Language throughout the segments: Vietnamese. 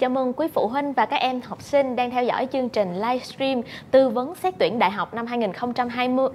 Chào mừng quý phụ huynh và các em học sinh đang theo dõi chương trình livestream tư vấn xét tuyển đại học năm 2020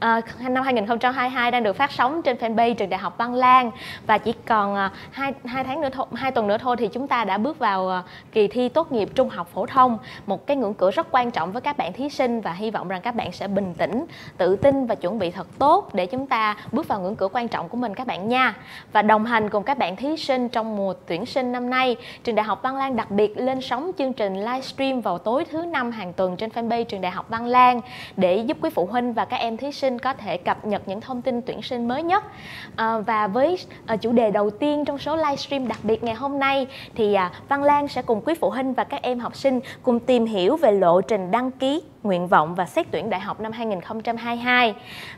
à, năm 2022 đang được phát sóng trên fanpage trường Đại học Văn Lang và chỉ còn ờ, hai hai tháng nữa thôi, hai tuần nữa thôi thì chúng ta đã bước vào ờ, kỳ thi tốt nghiệp trung học phổ thông, một cái ngưỡng cửa rất quan trọng với các bạn thí sinh và hy vọng rằng các bạn sẽ bình tĩnh, tự tin và chuẩn bị thật tốt để chúng ta bước vào ngưỡng cửa quan trọng của mình các bạn nha. Và đồng hành cùng các bạn thí sinh trong mùa tuyển sinh năm nay, trường Đại học Văn Lang đặc biệt lên sóng chương trình livestream vào tối thứ năm hàng tuần trên fanpage trường Đại học Văn Lang để giúp quý phụ huynh và các em thí sinh có thể cập nhật những thông tin tuyển sinh mới nhất. À, và với à, chủ đề đầu tiên trong số livestream đặc biệt ngày hôm nay thì à, Văn Lan sẽ cùng quý phụ huynh và các em học sinh cùng tìm hiểu về lộ trình đăng ký nguyện vọng và xét tuyển đại học năm 2022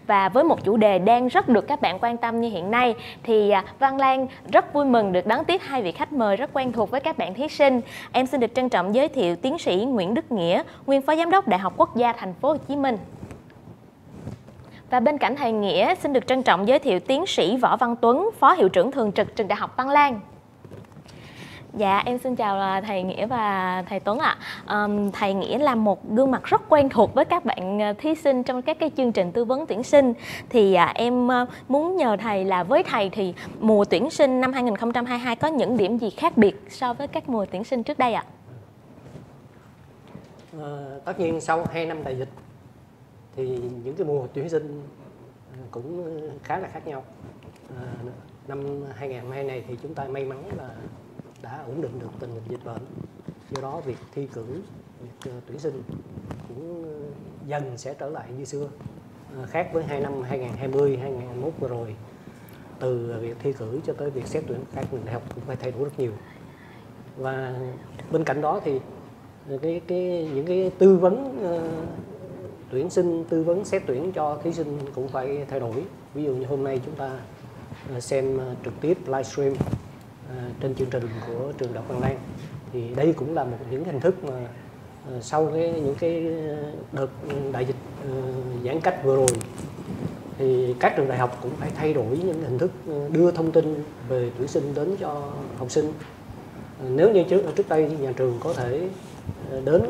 và với một chủ đề đang rất được các bạn quan tâm như hiện nay thì à, Văn Lan rất vui mừng được đón tiếp hai vị khách mời rất quen thuộc với các bạn thí sinh. Em xin được trân trọng giới thiệu tiến sĩ Nguyễn Đức Nghĩa, nguyên phó giám đốc Đại học Quốc gia Thành phố Hồ Chí Minh. Và bên cạnh thầy Nghĩa, xin được trân trọng giới thiệu tiến sĩ Võ Văn Tuấn, Phó Hiệu trưởng Thường trực Trường Đại học Văn Lang. Dạ, em xin chào à, thầy Nghĩa và thầy Tuấn ạ. À. thầy Nghĩa là một gương mặt rất quen thuộc với các bạn à, thí sinh trong các cái chương trình tư vấn tuyển sinh. Thì à, em à, muốn nhờ thầy là với thầy thì mùa tuyển sinh năm 2022 có những điểm gì khác biệt so với các mùa tuyển sinh trước đây ạ? À, tất nhiên sau 2 năm đại dịch thì những cái mùa tuyển sinh ờ, cũng ờ, khá là khác nhau. À, năm 2022 này thì chúng ta may mắn là đã ổn định được tình hình dịch bệnh. Do đó việc thi cử việc tuyển sinh cũng dần sẽ trở lại như xưa. À, khác với hai năm 2020 2021 vừa rồi từ việc thi cử cho tới việc xét tuyển các trường đại học cũng phải thay đổi rất nhiều. Và bên cạnh đó thì cái cái những cái tư vấn uh, tuyển sinh, tư vấn xét tuyển cho thí sinh cũng phải thay đổi. Ví dụ như hôm nay chúng ta ờ, xem ờ, trực tiếp livestream ờ, trên chương trình của trường Đại học Văn Lang thì đây cũng là một những hình thức mà sau cái, những cái đợt đại dịch giãn cách vừa rồi, thì các trường đại học cũng phải thay đổi những hình thức đưa thông tin về tuyển sinh đến cho học sinh. Nếu như trước trước đây nhà trường có thể đến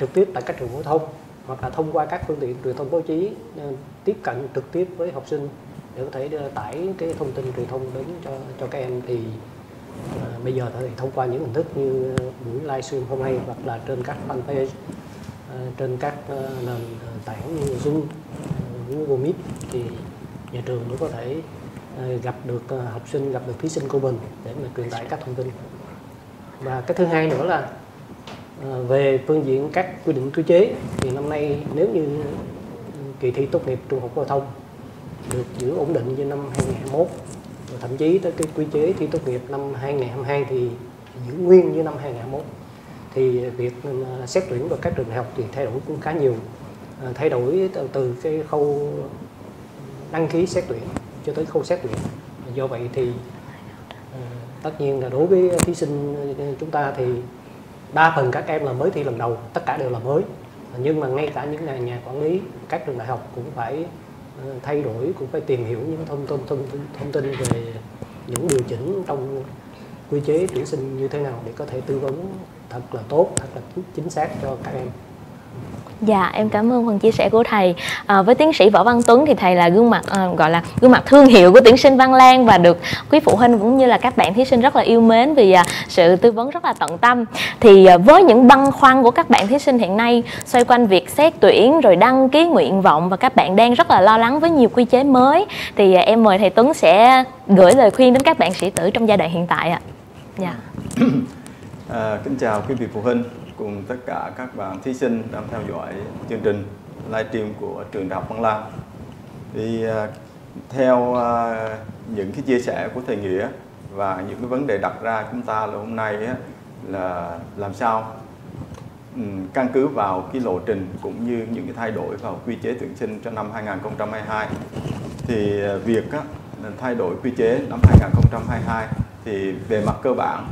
trực tiếp tại các trường phổ thông hoặc là thông qua các phương tiện truyền thông báo chí ờ, tiếp cận trực tiếp với học sinh để có thể đưa tải cái thông tin truyền thông đến cho cho các em thì à, bây giờ thì thông qua những hình thức như buổi livestream hôm nay hoặc là trên các fanpage à, trên các à, nền tảng như Zoom, Google Meet thì nhà trường cũng có thể à, gặp được à, học sinh gặp được thí sinh của mình để mà truyền tải các thông tin. Và cái thứ hai nữa là À, về phương diện các quy định quy chế thì năm nay nếu như ừ, kỳ thi tốt nghiệp trung học phổ thông được giữ ổn định như năm 2021 và thậm chí tới cái quy chế thi tốt nghiệp năm 2022 thì giữ nguyên như năm 2021 thì việc ừ, xét tuyển vào các trường đại học thì thay đổi cũng khá nhiều. À, thay đổi từ, từ cái khâu đăng ký xét tuyển cho tới khâu xét tuyển. Do vậy thì ừ, tất nhiên là đối với thí sinh chúng ta thì đa phần các em là mới thi lần đầu tất cả đều là mới. Nhưng mà ngay cả những nhà, nhà quản lý các trường đại học cũng phải ờ, thay đổi cũng phải tìm hiểu những thông tin thông, thông tin về những điều chỉnh trong quy chế tuyển sinh như thế nào để có thể tư vấn thật là tốt thật là chính xác cho các em. Dạ, em cảm ơn phần chia sẻ của thầy. À, với tiến sĩ Võ Văn Tuấn thì thầy là gương mặt à, gọi là gương mặt thương hiệu của tuyển sinh Văn Lang và được quý phụ huynh cũng như là các bạn thí sinh rất là yêu mến vì à, sự tư vấn rất là tận tâm. Thì à, với những băn khoăn của các bạn thí sinh hiện nay xoay quanh việc xét tuyển rồi đăng ký nguyện vọng và các bạn đang rất là lo lắng với nhiều quy chế mới thì à, em mời thầy Tuấn sẽ gửi lời khuyên đến các bạn sĩ tử trong giai đoạn hiện tại ạ. Dạ. À, kính chào quý vị phụ huynh cùng tất cả các bạn thí sinh đang theo dõi chương trình livestream của trường Đại học Văn Lang. Thì à, theo à, những cái chia sẻ của thầy Nghĩa và những cái vấn đề đặt ra chúng ta là hôm nay là làm sao ừ, căn cứ vào cái lộ trình cũng như những cái thay đổi vào quy chế tuyển sinh cho năm 2022 thì à, việc thay đổi quy chế năm 2022 thì về mặt cơ bản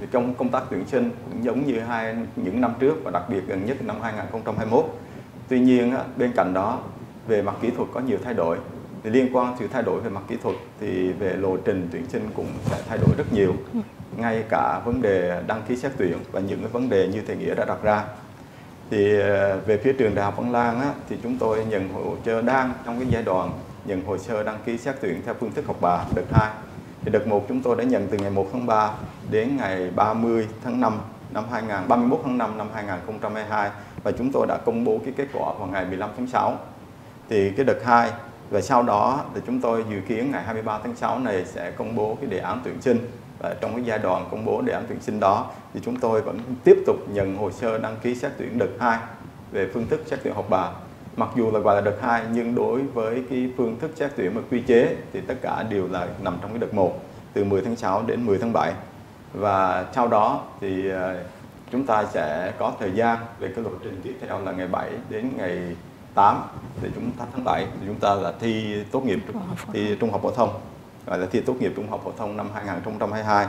thì trong công tác tuyển sinh cũng giống như hai những năm trước và đặc biệt gần nhất năm 2021. Tuy nhiên bên cạnh đó về mặt kỹ thuật có nhiều thay đổi. Thì liên quan sự thay đổi về mặt kỹ thuật thì về lộ trình tuyển sinh cũng sẽ thay đổi rất nhiều. Ngay cả vấn đề đăng ký xét tuyển và những cái vấn đề như thầy nghĩa đã đặt ra. Thì ờ, về phía trường đại học Văn Lang á, thì chúng tôi nhận hồ sơ đang trong cái giai đoạn nhận hồ sơ đăng ký xét tuyển theo phương thức học bạ đợt 2 thì đợt 1 chúng tôi đã nhận từ ngày 1 tháng 3 đến ngày 30 tháng 5 năm 2000 31 tháng 5 năm 2022 và chúng tôi đã công bố cái kết quả vào ngày 15 tháng 6 thì cái đợt 2 và sau đó thì chúng tôi dự kiến ngày 23 tháng 6 này sẽ công bố cái đề án tuyển sinh. Và trong cái giai đoạn công bố đề án tuyển sinh đó thì chúng tôi vẫn tiếp tục nhận hồ sơ đăng ký xét tuyển đợt 2 về phương thức xét tuyển học bạ. Mặc dù là gọi là đợt 2 nhưng đối với cái phương thức xét tuyển và quy chế thì tất cả đều là nằm trong cái đợt 1 từ 10 tháng 6 đến 10 tháng 7 và sau đó thì ờ, chúng ta sẽ có thời gian về cái lộ trình tiếp theo là ngày 7 đến ngày 8 thì chúng ta tháng 7 thì chúng ta là thi tốt nghiệp thi trung học phổ thông gọi là thi tốt nghiệp trung học phổ thông năm 2022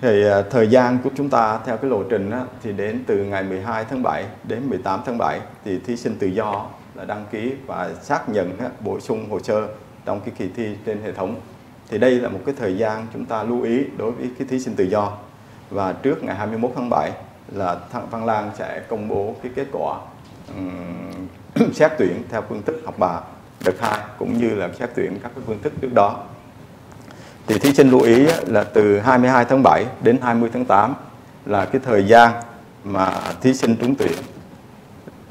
thì à, thời gian của chúng ta theo cái lộ trình á, thì đến từ ngày 12 tháng 7 đến 18 tháng 7 thì thí sinh tự do là đăng ký và xác nhận bổ sung hồ sơ trong cái kỳ thi trên hệ thống thì đây là một cái thời gian chúng ta lưu ý đối với cái thí sinh tự do. Và trước ngày 21 tháng 7 là thằng Văn Lan sẽ công bố cái kết quả um, xét tuyển theo phương thức học bạ đợt 2 cũng như là xét tuyển các cái phương thức trước đó. Thì thí sinh lưu ý là từ 22 tháng 7 đến 20 tháng 8 là cái thời gian mà thí sinh trúng tuyển.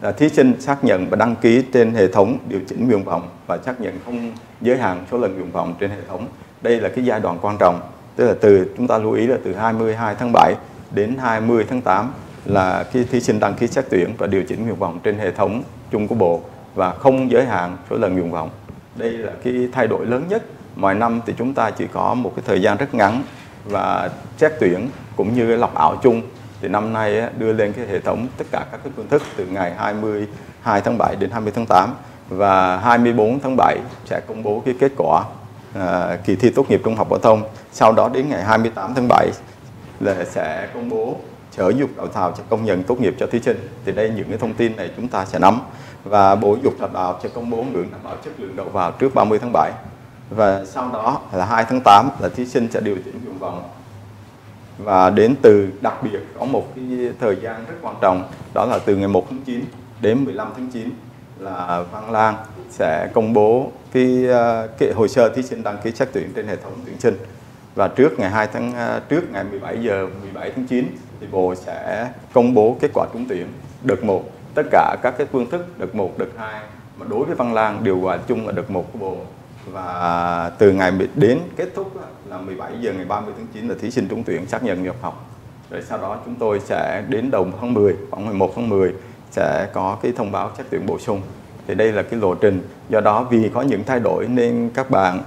Ờ, thí sinh xác nhận và đăng ký trên hệ thống điều chỉnh nguyện vọng và xác nhận không giới hạn số lần nguyện vọng trên hệ thống. Đây là cái giai đoạn quan trọng. Tức là từ, chúng ta lưu ý là từ 22 tháng 7 đến 20 tháng 8 là khi thí sinh đăng ký xét tuyển và điều chỉnh nguyện vọng trên hệ thống chung của Bộ và không giới hạn số lần nguyện vọng. Đây là cái thay đổi lớn nhất. Mọi năm thì chúng ta chỉ có một cái thời gian rất ngắn và xét tuyển cũng như lọc ảo chung thì năm nay đưa lên cái hệ thống tất cả các cái phương thức từ ngày 22 tháng 7 đến 20 tháng 8 và 24 tháng 7 sẽ công bố cái kết quả à, kỳ thi tốt nghiệp trung học phổ thông. Sau đó đến ngày 28 tháng 7 là sẽ công bố sở dục đào tạo cho công nhận tốt nghiệp cho thí sinh. Thì đây những cái thông tin này chúng ta sẽ nắm và Bộ Dục đào tạo sẽ công bố ngưỡng đảm bảo chất lượng đầu vào trước 30 tháng 7 và sau đó là 2 tháng 8 là thí sinh sẽ điều chỉnh nguyện vọng và đến từ đặc biệt có một cái thời gian rất quan trọng đó là từ ngày 1 tháng 9 đến 15 tháng 9 là Văn Lang sẽ công bố cái, ờ, cái hồ sơ thí sinh đăng ký xét tuyển trên hệ thống tuyển sinh. Và trước ngày 2 tháng ờ, trước ngày 17 giờ 17 tháng 9 thì Bộ sẽ công bố kết quả trúng tuyển. Đợt 1 tất cả các cái phương thức đợt 1, đợt 2 mà đối với Văn Lang đều gọi chung là đợt 1 của Bộ và từ ngày đến kết thúc là 17 giờ ngày 30 tháng 9 là thí sinh trúng tuyển xác nhận nhập học. Rồi sau đó chúng tôi sẽ đến đầu tháng 10 khoảng 11 tháng 10 sẽ có cái thông báo xét tuyển bổ sung. Thì đây là cái lộ trình. Do đó vì có những thay đổi nên các bạn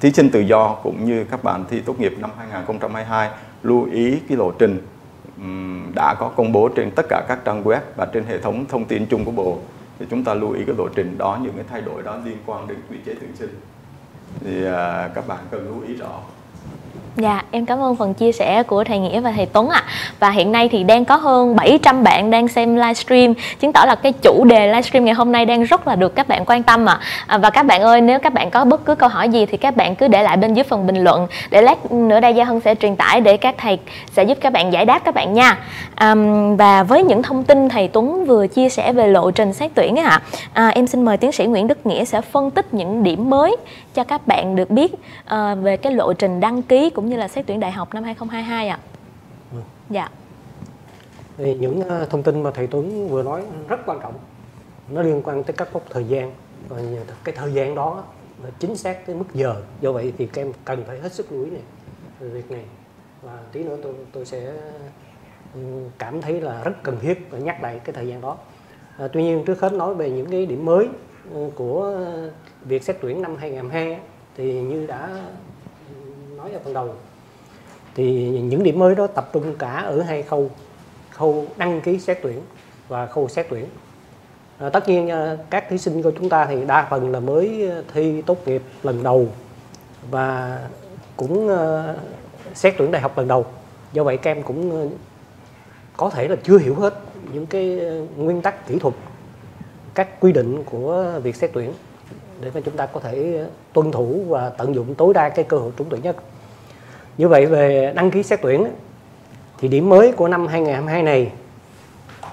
thí sinh tự do cũng như các bạn thi tốt nghiệp năm 2022 lưu ý cái lộ trình đã có công bố trên tất cả các trang web và trên hệ thống thông tin chung của bộ thì chúng ta lưu ý cái lộ trình đó những cái thay đổi đó liên quan đến quy chế tuyển sinh. Thì à, các bạn cần lưu ý rõ. Dạ, em cảm ơn phần chia sẻ của thầy Nghĩa và thầy Tuấn ạ. À. Và hiện nay thì đang có hơn 700 bạn đang xem livestream, chứng tỏ là cái chủ đề livestream ngày hôm nay đang rất là được các bạn quan tâm ạ. À. À, và các bạn ơi, nếu các bạn có bất cứ câu hỏi gì thì các bạn cứ để lại bên dưới phần bình luận để lát nữa đây Gia Hân sẽ truyền tải để các thầy sẽ giúp các bạn giải đáp các bạn nha. À, và với những thông tin thầy Tuấn vừa chia sẻ về lộ trình xét tuyển ạ, à, em xin mời tiến sĩ Nguyễn Đức Nghĩa sẽ phân tích những điểm mới cho các bạn được biết à, về cái lộ trình đăng ký cũng như là xét tuyển đại học năm 2022 ạ. Ừ. Dạ. Thì những ờ, thông tin mà thầy Tuấn vừa nói rất quan trọng. Nó liên quan tới các mốc thời gian và cái thời gian đó là chính xác cái mức giờ. Do vậy thì các em cần phải hết sức lưu ý này việc này và tí nữa tôi tôi sẽ ừ, cảm thấy là rất cần thiết và nhắc lại cái thời gian đó. À, tuy nhiên trước hết nói về những cái điểm mới ừ, của việc xét tuyển năm 2022 thì như đã nói ở phần đầu. Thì những điểm mới đó tập trung cả ở hai khâu khâu đăng ký xét tuyển và khâu xét tuyển. À, tất nhiên à, các thí sinh của chúng ta thì đa phần là mới thi tốt nghiệp lần đầu và cũng uh, xét tuyển đại học lần đầu. Do vậy các em cũng uh, có thể là chưa hiểu hết những cái nguyên tắc kỹ thuật các quy định của việc xét tuyển để mà chúng ta có thể tuân thủ và tận dụng tối đa cái cơ hội trúng tuyển nhất. Như vậy về đăng ký xét tuyển thì điểm mới của năm 2022 này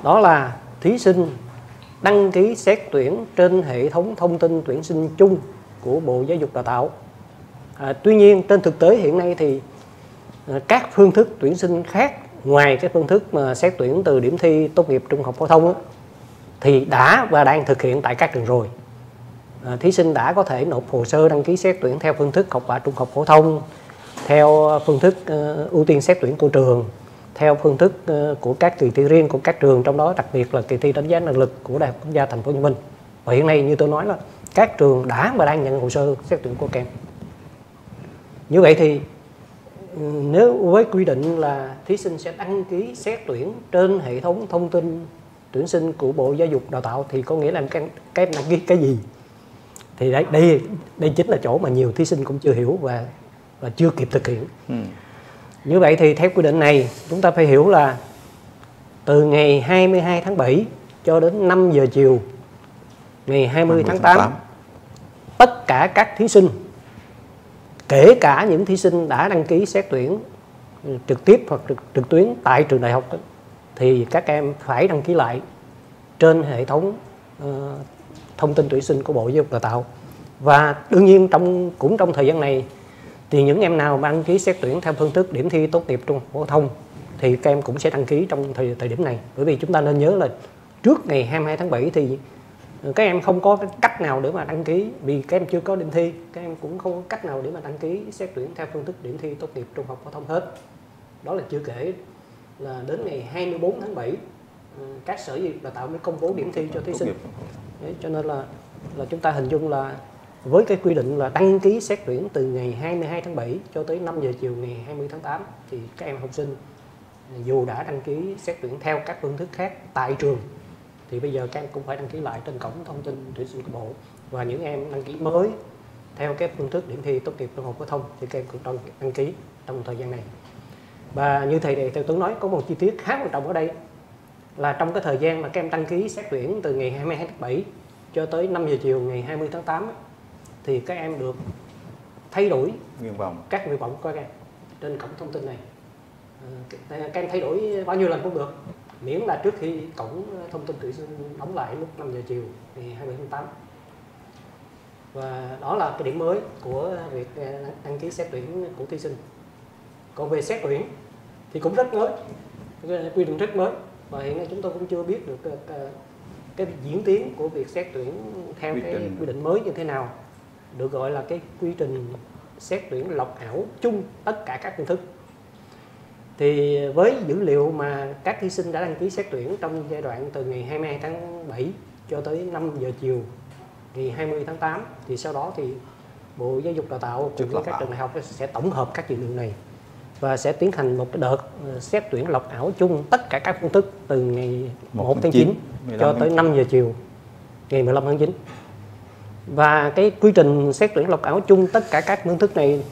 đó là thí sinh đăng ký xét tuyển trên hệ thống thông tin tuyển sinh chung của Bộ Giáo dục Đào tạo. À, tuy nhiên trên thực tế hiện nay thì à, các phương thức tuyển sinh khác ngoài cái phương thức mà xét tuyển từ điểm thi tốt nghiệp trung học phổ thông thì đã và đang thực hiện tại các trường rồi. À, thí sinh đã có thể nộp hồ sơ đăng ký xét tuyển theo phương thức học bạ trung học phổ thông, theo ờ, phương thức ờ, ưu tiên xét tuyển của trường, theo phương thức ờ, của các kỳ thi riêng của các trường, trong đó đặc biệt là kỳ thi đánh giá năng lực của Đại học Quốc gia Thành phố Hồ Chí Minh. Và hiện nay như tôi nói là các trường đã và đang nhận hồ sơ xét tuyển của kèm. Như vậy thì nếu với quy định là thí sinh sẽ đăng ký xét tuyển trên hệ thống thông tin tuyển sinh của Bộ Giáo dục Đào tạo thì có nghĩa là các em đăng ký cái gì? Thì đây đây đây chính là chỗ mà nhiều thí sinh cũng chưa hiểu và và chưa kịp thực hiện. Ừ. Như vậy thì theo quy định này chúng ta phải hiểu là từ ngày 22 tháng 7 cho đến 5 giờ chiều ngày 20 tháng 8, 8 tất cả các thí sinh kể cả những thí sinh đã đăng ký xét tuyển trực tiếp hoặc trực, trực tuyến tại trường đại học thì các em phải đăng ký lại trên hệ thống uh, thông tin tuyển sinh của Bộ Giáo dục Đào tạo và đương nhiên trong cũng trong thời gian này thì những em nào mà đăng ký xét tuyển theo phương thức điểm thi tốt nghiệp trung học phổ thông thì các em cũng sẽ đăng ký trong thời, thời điểm này. Bởi vì chúng ta nên nhớ là trước ngày 22 tháng 7 thì các em không có cách nào để mà đăng ký vì các em chưa có điểm thi. Các em cũng không có cách nào để mà đăng ký xét tuyển theo phương thức điểm thi tốt nghiệp trung học phổ thông hết. Đó là chưa kể là đến ngày 24 tháng 7 ừ, các sở giáo dục đào tạo mới công bố điểm thi cho thí sinh. Đấy, cho nên là là chúng ta hình dung là với cái quy định là đăng ký xét tuyển từ ngày 22 tháng 7 cho tới 5 giờ chiều ngày 20 tháng 8 thì các em học sinh dù đã đăng ký xét tuyển theo các phương thức khác tại trường thì bây giờ các em cũng phải đăng ký lại trên cổng thông tin tuyển sinh của bộ. Và những em đăng ký mới theo cái phương thức điểm thi tốt nghiệp trung học phổ thông thì các em cũng đăng, đăng ký trong thời gian này. Và như thầy thầy Tuấn nói có một chi tiết khá quan trọng ở đây là trong cái thời gian mà các em đăng ký xét tuyển từ ngày 22 tháng 7 cho tới 5 giờ chiều ngày 20 tháng 8 thì các em được thay đổi nguyện vọng. các nguyện vọng của các em trên cổng thông tin này. À, các em thay đổi bao nhiêu lần cũng được. Miễn là trước khi cổng thông tin tuyển sinh đóng lại lúc 5 giờ chiều ngày 20 tháng 8 và đó là cái điểm mới của việc đăng ký xét tuyển của thí sinh. Còn về xét tuyển thì cũng rất mới quy định rất mới. Và hiện nay chúng tôi cũng chưa biết được à, cái diễn tiến của việc xét tuyển theo quy cái quy định mới như thế nào được gọi là cái quy trình xét tuyển lọc ảo chung tất cả các phương thức. Thì với dữ liệu mà các thí sinh đã đăng ký xét tuyển trong giai đoạn từ ngày 22 tháng 7 cho tới 5 giờ chiều ngày 20 tháng 8 thì sau đó thì Bộ Giáo dục Đào tạo cùng với các trường đại học sẽ tổng hợp các dữ liệu này và sẽ tiến hành một cái đợt ờ, xét tuyển lọc ảo chung tất cả các phương thức từ ngày 1 tháng 9 cho tới 5 giờ chiều ngày 15 tháng 9 và cái quy trình xét tuyển lọc ảo chung tất cả các phương thức này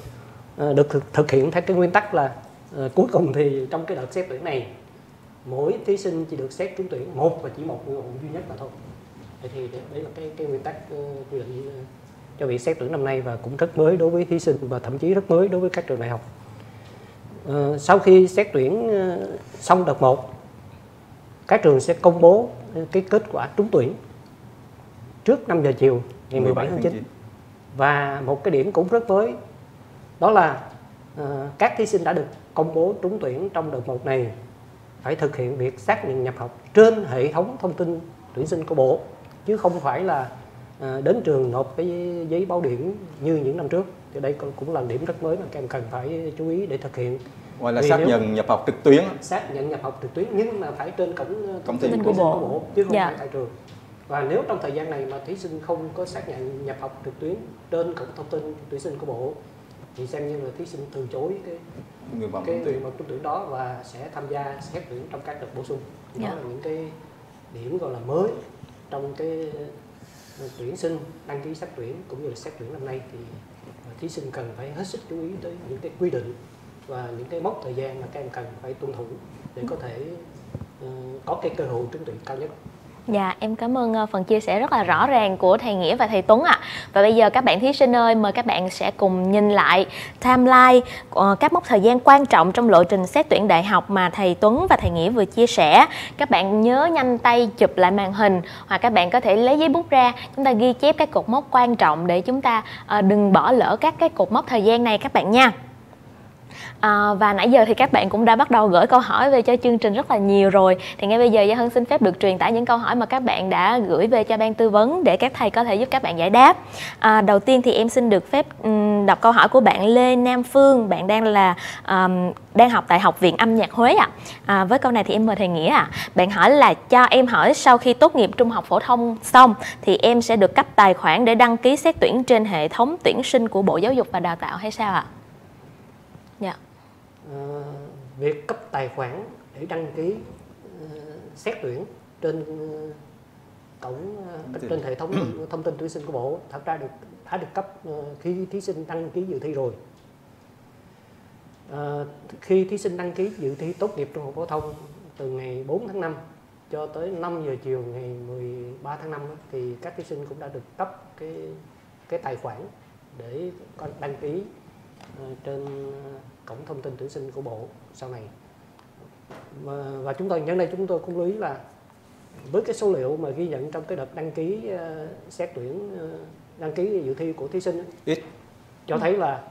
ờ, được thực, hiện theo cái nguyên tắc là ờ, cuối cùng thì trong cái đợt xét tuyển này mỗi thí sinh chỉ được xét trúng tuyển một và chỉ một nguyện vọng duy nhất mà thôi. Vậy thì đấy là cái cái nguyên tắc ờ, quy định cho việc xét tuyển năm nay và cũng rất mới đối với thí sinh và thậm chí rất mới đối với các trường đại học. Sau khi xét tuyển xong đợt 1 các trường sẽ công bố cái kết quả trúng tuyển trước 5 giờ chiều ngày 17 tháng 9. Và một cái điểm cũng rất mới đó là uh, các thí sinh đã được công bố trúng tuyển trong đợt một này phải thực hiện việc xác nhận nhập học trên hệ thống thông tin tuyển sinh của bộ chứ không phải là uh, đến trường nộp cái giấy báo điểm như những năm trước thì đây cũng là điểm rất mới mà các em cần phải chú ý để thực hiện gọi là Vì xác nhận nhập học trực tuyến xác nhận nhập học trực tuyến nhưng mà phải trên cổng ờ, thông tin của bộ. của bộ chứ không dạ. phải tại trường và nếu trong thời gian này mà thí sinh không có xác nhận nhập học trực tuyến trên cổng thông tin tuyển sinh của bộ thì xem như là thí sinh từ chối cái nguyện vọng cái nguyện vọng trúng tuyển đó và sẽ tham gia xét tuyển trong các đợt bổ sung đó yeah. Dạ. là những cái điểm gọi là mới trong cái tuyển sinh đăng ký xét tuyển cũng như là xét tuyển năm nay thì ờ, thí sinh cần phải hết sức chú ý tới những cái quy định và những cái mốc thời gian mà các em cần phải tuân thủ để có thể uh, có cái cơ hội trúng tuyển cao nhất Dạ, em cảm ơn ờ, phần chia sẻ rất là rõ ràng của thầy Nghĩa và thầy Tuấn ạ. À. Và bây giờ các bạn thí sinh ơi, mời các bạn sẽ cùng nhìn lại timeline ờ, các mốc thời gian quan trọng trong lộ trình xét tuyển đại học mà thầy Tuấn và thầy Nghĩa vừa chia sẻ. Các bạn nhớ nhanh tay chụp lại màn hình hoặc các bạn có thể lấy giấy bút ra, chúng ta ghi chép các cột mốc quan trọng để chúng ta ờ, đừng bỏ lỡ các cái cột mốc thời gian này các bạn nha. À, và nãy giờ thì các bạn cũng đã bắt đầu gửi câu hỏi về cho chương trình rất là nhiều rồi thì ngay bây giờ Gia Hân xin phép được truyền tải những câu hỏi mà các bạn đã gửi về cho ban tư vấn để các thầy có thể giúp các bạn giải đáp à, đầu tiên thì em xin được phép um, đọc câu hỏi của bạn Lê Nam Phương bạn đang là um, đang học tại học viện âm nhạc Huế ạ à. à, với câu này thì em mời thầy Nghĩa ạ à. bạn hỏi là cho em hỏi sau khi tốt nghiệp trung học phổ thông xong thì em sẽ được cấp tài khoản để đăng ký xét tuyển trên hệ thống tuyển sinh của Bộ Giáo dục và Đào tạo hay sao ạ? À? Dạ việc cấp tài khoản để đăng ký uh, xét tuyển trên uh, cổng trên hệ thống thông tin tuyển sinh của bộ thật ra được đã được cấp khi thí sinh đăng ký dự thi rồi. Uh, khi thí sinh đăng ký dự thi tốt nghiệp trung học phổ thông từ ngày 4 tháng 5 cho tới 5 giờ chiều ngày 13 tháng 5 thì các thí sinh cũng đã được cấp cái cái tài khoản để đăng ký trên cổng thông tin tuyển sinh của bộ sau này. Và, chúng tôi nhân đây chúng tôi cũng lưu ý là với cái số liệu mà ghi nhận trong cái đợt đăng ký uh, xét tuyển đăng ký dự thi của thí sinh ít. cho thấy là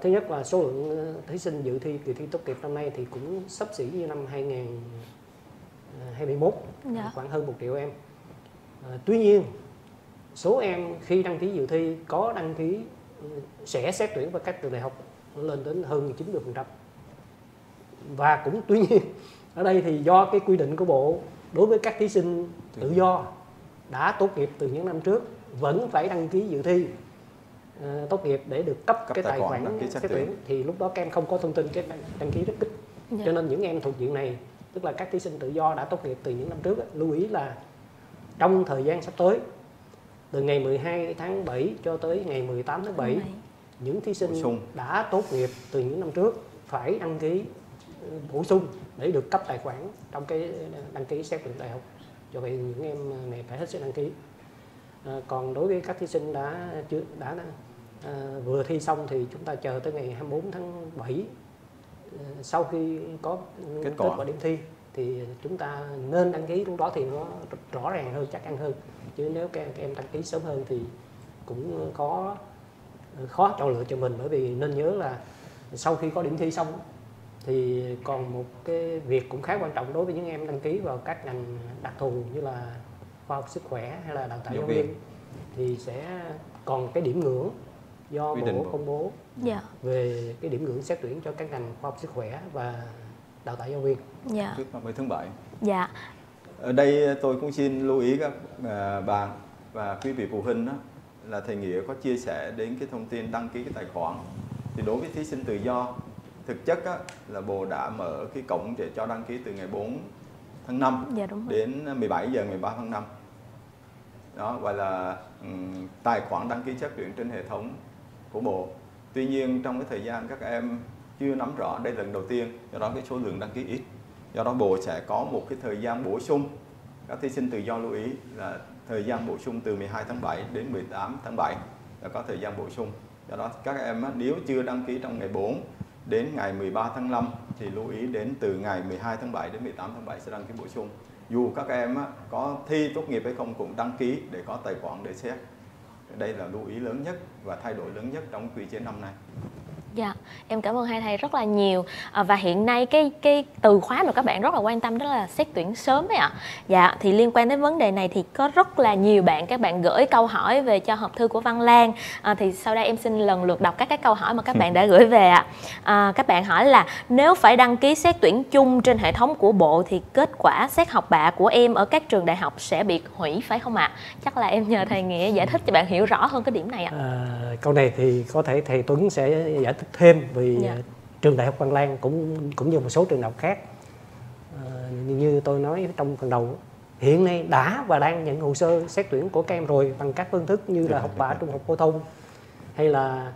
thứ nhất là số lượng thí sinh dự thi kỳ thi tốt nghiệp năm nay thì cũng sắp xỉ như năm 2021 dạ. khoảng hơn một triệu em. Tuy nhiên số em khi đăng ký dự thi có đăng ký sẽ xét tuyển vào các trường đại học lên đến hơn 90% và cũng tuy nhiên ở đây thì do cái quy định của bộ đối với các thí sinh tự do đã tốt nghiệp từ những năm trước vẫn phải đăng ký dự thi uh, tốt nghiệp để được cấp, cấp cái tài khoản, khoản xét tuyển. thì lúc đó các em không có thông tin cái đăng ký rất ít. Dạ. cho nên những em thuộc diện này tức là các thí sinh tự do đã tốt nghiệp từ những năm trước lưu ý là trong thời gian sắp tới từ ngày 12 tháng 7 cho tới ngày 18 tháng 7 những thí sinh đã tốt nghiệp từ những năm trước phải đăng ký ừ, bổ sung để được cấp tài khoản trong cái đăng ký xét tuyển đại học. Cho vậy những em này phải hết sức đăng ký. À, còn đối với các thí sinh đã chưa đã à, vừa thi xong thì chúng ta chờ tới ngày 24 tháng 7 à, sau khi có kết quả. kết quả điểm thi thì chúng ta nên đăng ký lúc đó thì nó rõ ràng hơn chắc ăn hơn. Chứ nếu các em đăng ký sớm hơn thì cũng có khó chọn lựa cho mình bởi vì nên nhớ là sau khi có điểm thi xong thì còn một cái việc cũng khá quan trọng đối với những em đăng ký vào các ngành đặc thù như là khoa học sức khỏe hay là đào tạo giáo viên. thì sẽ còn cái điểm ngưỡng do bộ. công bố dạ. về cái điểm ngưỡng xét tuyển cho các ngành khoa học sức khỏe và đào tạo giáo viên. Dạ. trước 30 tháng 7 dạ. Ở đây tôi cũng xin lưu ý các à, bạn và quý vị phụ huynh đó là thầy Nghĩa có chia sẻ đến cái thông tin đăng ký cái tài khoản. Thì đối với thí sinh tự do thực chất á, là bộ đã mở cái cổng để cho đăng ký từ ngày 4 tháng 5 dạ, đúng đến 17 giờ ngày 3 tháng 5 đó gọi là um, tài khoản đăng ký xét tuyển trên hệ thống của bộ tuy nhiên trong cái thời gian các em chưa nắm rõ, đây lần đầu tiên, do đó cái số lượng đăng ký ít. Do đó bộ sẽ có một cái thời gian bổ sung. Các thí sinh tự do lưu ý là thời gian bổ sung từ 12 tháng 7 đến 18 tháng 7 là có thời gian bổ sung. Do đó các em nếu chưa đăng ký trong ngày 4 đến ngày 13 tháng 5 thì lưu ý đến từ ngày 12 tháng 7 đến 18 tháng 7 sẽ đăng ký bổ sung. Dù các em có thi tốt nghiệp hay không cũng đăng ký để có tài khoản để xét. Đây là lưu ý lớn nhất và thay đổi lớn nhất trong quy chế năm nay. Dạ, em cảm ơn hai thầy rất là nhiều à, và hiện nay cái cái từ khóa mà các bạn rất là quan tâm đó là xét tuyển sớm ấy ạ. Dạ, thì liên quan đến vấn đề này thì có rất là nhiều bạn các bạn gửi câu hỏi về cho hộp thư của Văn Lan. À, thì sau đây em xin lần lượt đọc các cái câu hỏi mà các bạn đã gửi về ạ. À, các bạn hỏi là nếu phải đăng ký xét tuyển chung trên hệ thống của bộ thì kết quả xét học bạ của em ở các trường đại học sẽ bị hủy phải không ạ? Chắc là em nhờ thầy Nghĩa giải thích cho bạn hiểu rõ hơn cái điểm này ạ. À, câu này thì có thể thầy Tuấn sẽ giải thích thêm vì dạ. trường đại học Văn Lang cũng cũng như một số trường đại học khác à, như tôi nói trong phần đầu hiện nay đã và đang nhận hồ sơ xét tuyển của các em rồi bằng các phương thức như là học bạ trung học phổ thông hay là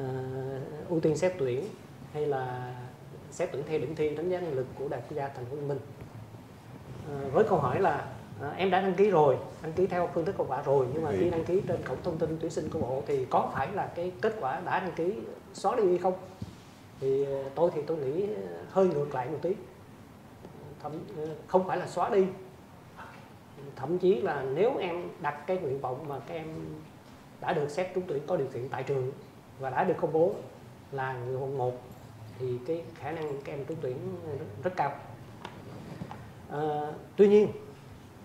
uh, ưu tiên xét tuyển hay là xét tuyển theo điểm thi đánh giá năng lực của đại học quốc gia thành phố hồ chí minh à, với câu hỏi là à, em đã đăng ký rồi đăng ký theo phương thức học bạ rồi nhưng mà khi đăng ký trên cổng thông tin tuyển sinh của bộ thì có phải là cái kết quả đã đăng ký xóa đi hay không? Thì ờ, tôi thì tôi nghĩ ờ, hơi ngược lại một tí. Thậm ờ, không phải là xóa đi. Thậm chí là nếu em đặt cái nguyện vọng mà các em đã được xét trúng tuyển có điều kiện tại trường và đã được công bố là nguyện vọng một thì cái khả năng các em trúng tuyển rất, rất cao. À, tuy nhiên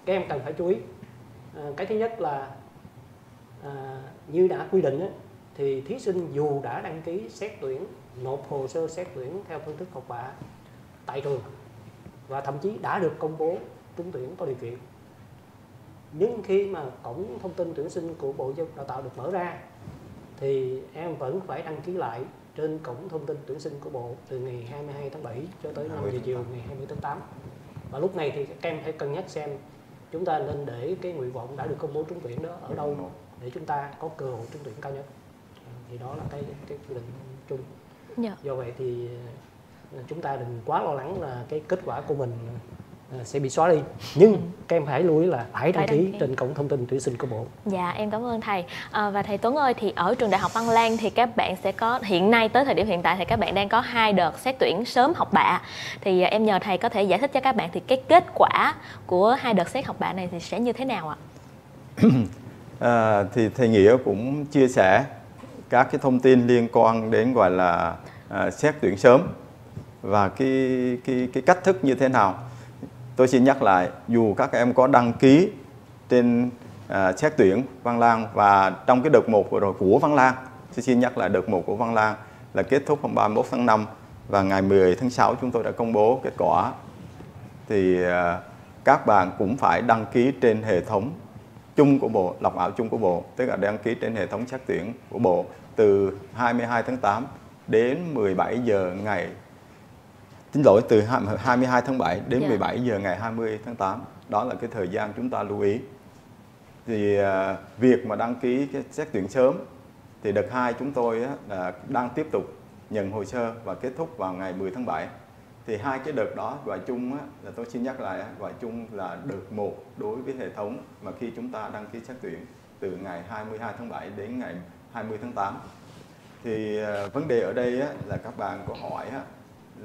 các em cần phải chú ý à, cái thứ nhất là à, như đã quy định ấy, thì thí sinh dù đã đăng ký xét tuyển, nộp hồ sơ xét tuyển theo phương thức học bạ tại trường và thậm chí đã được công bố trúng tuyển có điều kiện. Nhưng khi mà cổng thông tin tuyển sinh của bộ giáo dục đào tạo được mở ra, thì em vẫn phải đăng ký lại trên cổng thông tin tuyển sinh của bộ từ ngày 22 tháng 7 cho tới 5 giờ chiều ngày 20 tháng 8 và lúc này thì các em phải cân nhắc xem chúng ta nên để cái nguyện vọng đã được công bố trúng tuyển đó ở đâu để chúng ta có cơ hội trúng tuyển cao nhất thì đó là cái cái quy định chung. Dạ. do vậy thì ờ, chúng ta đừng quá lo lắng là cái kết quả của mình ờ, sẽ bị xóa đi. Nhưng các em phải lưu ý là phải đăng Phải đăng ký ký. trên cổng thông tin tuyển sinh của bộ. Dạ em cảm ơn thầy. À, và thầy Tuấn ơi thì ở trường Đại học Văn Lang thì các bạn sẽ có hiện nay tới thời điểm hiện tại thì các bạn đang có hai đợt xét tuyển sớm học bạ. Thì à, em nhờ thầy có thể giải thích cho các bạn thì cái kết quả của hai đợt xét học bạ này thì sẽ như thế nào ạ? À, thì thầy Nghĩa cũng chia sẻ các cái thông tin liên quan đến gọi là à, xét tuyển sớm và cái cái cái cách thức như thế nào. Tôi xin nhắc lại, dù các em có đăng ký trên à, xét tuyển Văn Lang và trong cái đợt 1 vừa rồi của Văn Lang, tôi xin nhắc lại đợt 1 của Văn Lang là kết thúc hôm 31 tháng 5 và ngày 10 tháng 6 chúng tôi đã công bố kết quả thì à, các bạn cũng phải đăng ký trên hệ thống chung của bộ, lọc ảo chung của bộ, tức là đăng ký trên hệ thống xét tuyển của bộ từ 22 tháng 8 đến 17 giờ ngày Xin lỗi từ 22 tháng 7 đến Dạ. 17 giờ ngày 20 tháng 8. Đó là cái thời gian chúng ta lưu ý. Thì à, việc mà đăng ký cái xét tuyển sớm thì đợt 2 chúng tôi á, là đang tiếp tục nhận hồ sơ và kết thúc vào ngày 10 tháng 7. Thì hai cái đợt đó gọi chung á, là tôi xin nhắc lại gọi chung là đợt 1 đối với hệ thống mà khi chúng ta đăng ký xét tuyển từ ngày 22 tháng 7 đến ngày 20 tháng 8. Thì ờ, vấn đề ở đây á, là các bạn có hỏi á,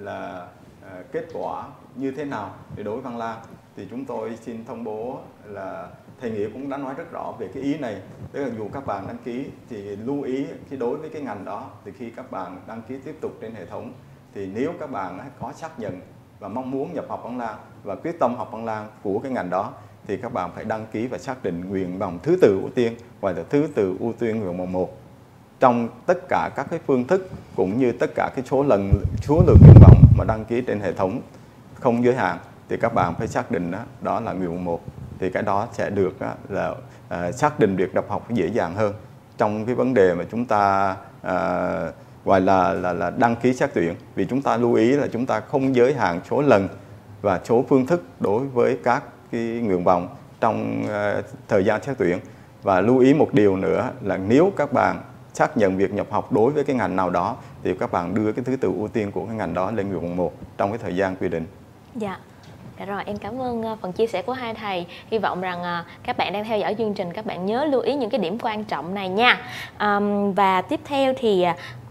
là à, kết quả như thế nào để đối với Văn Lang thì chúng tôi xin thông bố là thầy Nghĩa cũng đã nói rất rõ về cái ý này tức là dù các bạn đăng ký thì lưu ý khi đối với cái ngành đó thì khi các bạn đăng ký tiếp tục trên hệ thống thì nếu các bạn có xác nhận và mong muốn nhập học Văn Lang và quyết tâm học Văn Lang của cái ngành đó thì các bạn phải đăng ký và xác định nguyện vọng thứ tự ưu tiên và thứ tự ưu tiên nguyện vọng một. Trong tất cả các cái phương thức cũng như tất cả cái số lần số lượng nguyện vọng mà đăng ký trên hệ thống không giới hạn thì các bạn phải xác định đó, đó là nguyện vọng một. Thì cái đó sẽ được đó, là uh, xác định việc đọc học dễ dàng hơn. Trong cái vấn đề mà chúng ta uh, gọi là, là là đăng ký xét tuyển vì chúng ta lưu ý là chúng ta không giới hạn số lần và số phương thức đối với các cái nguyện vọng trong ờ, thời gian xét tuyển và lưu ý một điều nữa là nếu các bạn xác nhận việc nhập học đối với cái ngành nào đó thì các bạn đưa cái thứ tự ưu tiên của cái ngành đó lên nguyện vọng một trong cái thời gian quy định. Dạ. Dạ rồi, em cảm ơn ờ, phần chia sẻ của hai thầy. Hy vọng rằng ờ, các bạn đang theo dõi chương trình, các bạn nhớ lưu ý những cái điểm quan trọng này nha. Và tiếp theo thì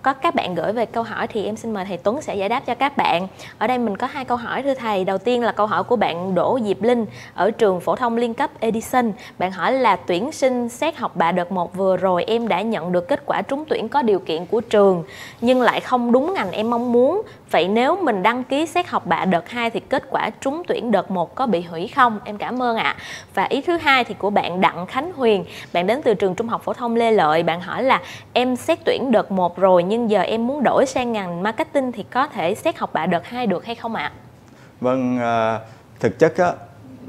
có các bạn gửi về câu hỏi thì em xin mời thầy Tuấn sẽ giải đáp cho các bạn. Ở đây mình có hai câu hỏi, thưa thầy. Đầu tiên là câu hỏi của bạn Đỗ Diệp Linh ở trường phổ thông liên cấp Edison. Bạn hỏi là tuyển sinh xét học bạ đợt 1 vừa rồi em đã nhận được kết quả trúng tuyển có điều kiện của trường, nhưng lại không đúng ngành em mong muốn. Vậy nếu mình đăng ký xét học bạ đợt 2 thì kết quả trúng tuyển đợt 1 có bị hủy không? Em cảm ơn ạ. Và ý thứ hai thì của bạn Đặng Khánh Huyền, bạn đến từ trường Trung học phổ thông Lê Lợi, bạn hỏi là em xét tuyển đợt 1 rồi nhưng giờ em muốn đổi sang ngành marketing thì có thể xét học bạ đợt 2 được hay không ạ? Vâng, à, thực chất á,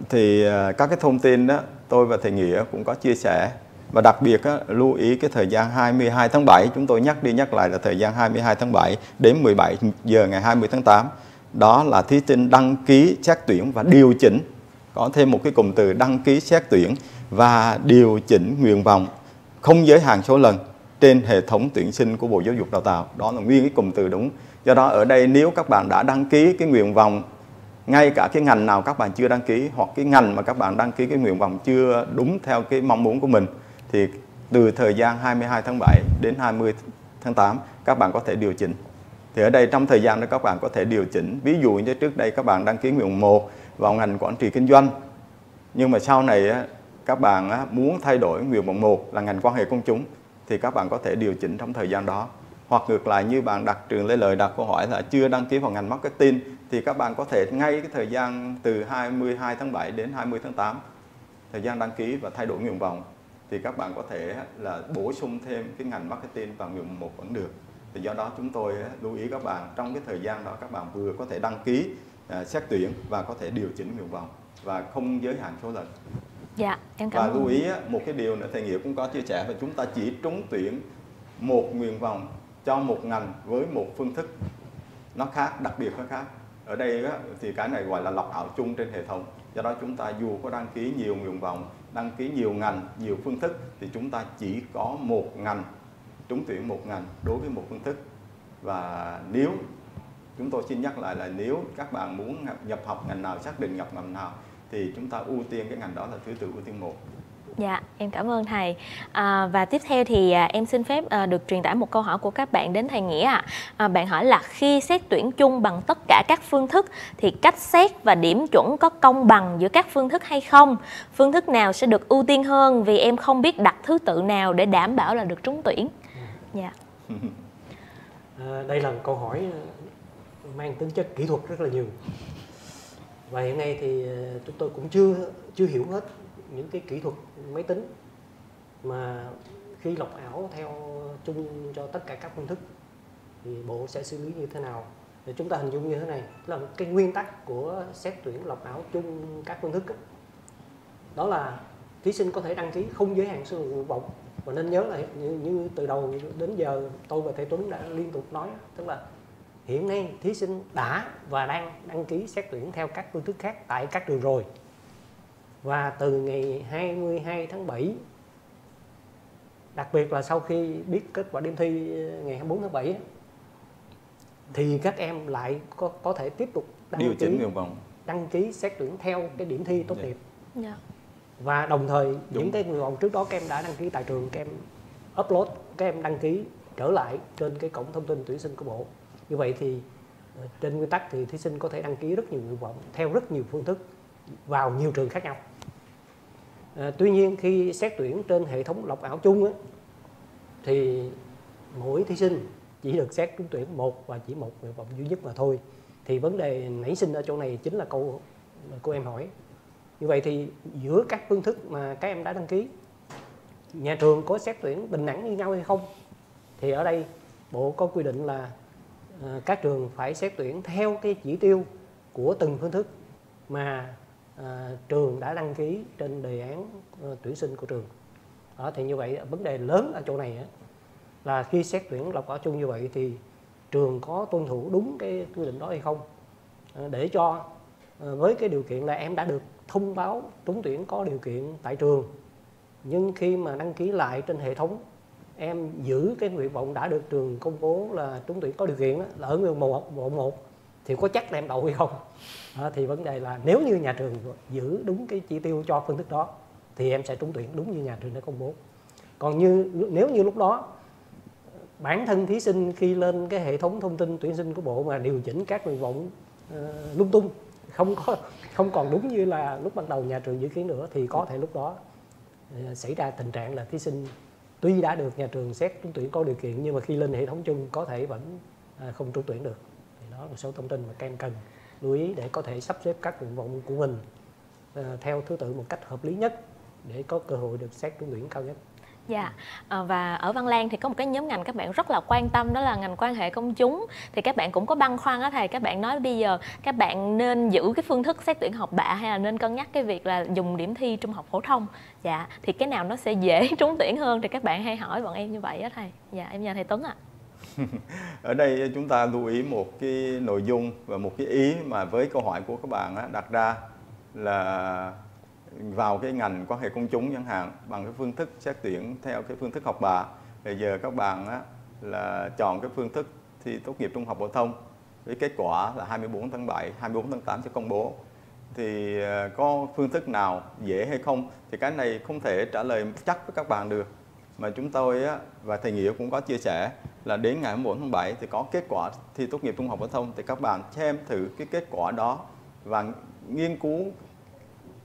thì à, các cái thông tin đó tôi và thầy Nghĩa cũng có chia sẻ và đặc biệt á, lưu ý cái thời gian 22 tháng 7 chúng tôi nhắc đi nhắc lại là thời gian 22 tháng 7 đến 17 giờ ngày 20 tháng 8 đó là thí sinh đăng ký xét tuyển và điều chỉnh. Có thêm một cái cụm từ đăng ký xét tuyển và điều chỉnh nguyện vọng không giới hạn số lần trên hệ thống tuyển sinh của Bộ Giáo dục Đào tạo. Đó là nguyên cái cụm từ đúng. Do đó ở đây nếu các bạn đã đăng ký cái nguyện vọng ngay cả cái ngành nào các bạn chưa đăng ký hoặc cái ngành mà các bạn đăng ký cái nguyện vọng chưa đúng theo cái mong muốn của mình thì từ thời gian 22 tháng 7 đến 20 tháng 8 các bạn có thể điều chỉnh. Thì ở đây trong thời gian đó các bạn có thể điều chỉnh. Ví dụ như trước đây các bạn đăng ký nguyện 1 vào ngành quản trị kinh doanh. Nhưng mà sau này các bạn muốn thay đổi nguyện vọng 1 là ngành quan hệ công chúng, thì các bạn có thể điều chỉnh trong thời gian đó. Hoặc ngược lại, như bạn đặt trường lấy lời, đặt câu hỏi là chưa đăng ký vào ngành marketing, thì các bạn có thể ngay cái thời gian từ 22 tháng 7 đến 20 tháng 8 thời gian đăng ký và thay đổi nguyện vọng thì các bạn có thể là bổ sung thêm cái ngành marketing vào nguyện một vẫn được. Thì do đó chúng tôi lưu ý các bạn trong cái thời gian đó các bạn vừa có thể đăng ký uh, xét tuyển và có thể điều chỉnh nguyện vọng và không giới hạn số lần. Dạ em cảm và ơn. lưu ý một cái điều nữa thầy nghĩa cũng có chia sẻ là chúng ta chỉ trúng tuyển một nguyện vọng cho một ngành với một phương thức nó khác đặc biệt nó khác. Ở đây thì cái này gọi là lọc ảo chung trên hệ thống. Do đó chúng ta dù có đăng ký nhiều nguyện vọng đăng ký nhiều ngành, nhiều phương thức thì chúng ta chỉ có một ngành, trúng tuyển một ngành đối với một phương thức. Và nếu, chúng tôi xin nhắc lại là nếu các bạn muốn nhập học ngành nào, xác định nhập ngành nào thì chúng ta ưu tiên cái ngành đó là thứ tự, ưu tiên một. Dạ, em cảm ơn thầy. À, và tiếp theo thì à, em xin phép à, được truyền tải một câu hỏi của các bạn đến thầy Nghĩa ạ. À. bạn hỏi là khi xét tuyển chung bằng tất cả các phương thức thì cách xét và điểm chuẩn có công bằng giữa các phương thức hay không? Phương thức nào sẽ được ưu tiên hơn vì em không biết đặt thứ tự nào để đảm bảo là được trúng tuyển. Dạ. À, đây là một câu hỏi mang tính chất kỹ thuật rất là nhiều. Và hiện nay thì à, chúng tôi cũng chưa chưa hiểu hết những cái kỹ thuật máy tính mà khi lọc ảo theo chung cho tất cả các phương thức thì bộ sẽ xử lý như thế nào? Để chúng ta hình dung như thế này là cái nguyên tắc của xét tuyển lọc ảo chung các phương thức đó, đó là thí sinh có thể đăng ký không giới hạn số lượng nguyện vọng. Và nên nhớ là như, như từ đầu đến giờ tôi và thầy Tuấn đã liên tục nói tức là hiện nay thí sinh đã và đang đăng ký xét tuyển theo các phương thức khác tại các trường rồi và từ ngày 22 tháng 7 đặc biệt là sau khi biết kết quả điểm thi ngày 24 tháng 7 thì các em lại có có thể tiếp tục đăng điều chỉnh nguyện vọng đăng ký xét tuyển theo cái điểm thi tốt dạ. nghiệp yeah. và đồng thời Đúng. những cái nguyện vọng trước đó các em đã đăng ký tại trường các em upload các em đăng ký trở lại trên cái cổng thông tin tuyển sinh của bộ như vậy thì ờ, trên nguyên tắc thì thí sinh có thể đăng ký rất nhiều nguyện vọng theo rất nhiều phương thức vào nhiều trường khác nhau à, tuy nhiên khi xét tuyển trên hệ thống lọc ảo chung á, thì mỗi thí sinh chỉ được xét trúng tuyển một và chỉ một nguyện vọng duy nhất mà thôi. Thì vấn đề nảy sinh ở chỗ này chính là câu mà cô em hỏi. Như vậy thì giữa các phương thức mà các em đã đăng ký nhà trường có xét tuyển bình đẳng như nhau hay không? Thì ở đây bộ có quy định là à, các trường phải xét tuyển theo cái chỉ tiêu của từng phương thức mà à, trường đã đăng ký trên đề án à, tuyển sinh của trường. Đó thì như vậy vấn đề lớn ở chỗ này á, là khi xét tuyển lọc ảo chung như vậy thì trường có tuân thủ đúng cái quy định đó hay không? À, để cho à, với cái điều kiện là em đã được thông báo trúng tuyển có điều kiện tại trường nhưng khi mà đăng ký lại trên hệ thống em giữ cái nguyện vọng đã được trường công bố là trúng tuyển có điều kiện đó, là ở nguyện một bộ một thì có chắc là em đậu hay không? À, thì vấn đề là nếu như nhà trường giữ đúng cái chỉ tiêu cho phương thức đó thì em sẽ trúng tuyển đúng như nhà trường đã công bố. Còn như nếu như lúc đó bản thân thí sinh khi lên cái hệ thống thông tin tuyển sinh của bộ mà điều chỉnh các nguyện vọng uh, lung tung không có không còn đúng như là lúc ban đầu nhà trường dự kiến nữa thì có thể lúc đó uh, xảy ra tình trạng là thí sinh tuy đã được nhà trường xét trúng tuyển có điều kiện nhưng mà khi lên hệ thống chung có thể vẫn uh, không trúng tuyển được đó là một số thông tin mà các em cần lưu ý để có thể sắp xếp các nguyện vọng của mình uh, theo thứ tự một cách hợp lý nhất để có cơ hội được xét trúng tuyển cao nhất. Dạ, à, và ở Văn Lang thì có một cái nhóm ngành các bạn rất là quan tâm đó là ngành quan hệ công chúng Thì các bạn cũng có băn khoăn á thầy, các bạn nói bây giờ các bạn nên giữ cái phương thức xét tuyển học bạ hay là nên cân nhắc cái việc là dùng điểm thi trung học phổ thông Dạ, thì cái nào nó sẽ dễ trúng tuyển hơn thì các bạn hay hỏi bọn em như vậy á thầy Dạ, em nhờ thầy Tuấn ạ à ở đây chúng ta lưu ý một cái nội dung và một cái ý mà với câu hỏi của các bạn đặt ra là vào cái ngành quan hệ công chúng chẳng hạn bằng cái phương thức xét tuyển theo cái phương thức học bạ. Bây giờ các bạn là chọn cái phương thức thi tốt nghiệp trung học phổ thông với kết quả là 24 tháng 7, 24 tháng 8 sẽ công bố. Thì ờ, có phương thức nào dễ hay không? Thì cái này không thể trả lời chắc với các bạn được mà chúng tôi á, và thầy Nghĩa cũng có chia sẻ là đến ngày 4 tháng 7 thì có kết quả thi tốt nghiệp trung học phổ thông. Thì các bạn xem thử cái kết quả đó và nghiên cứu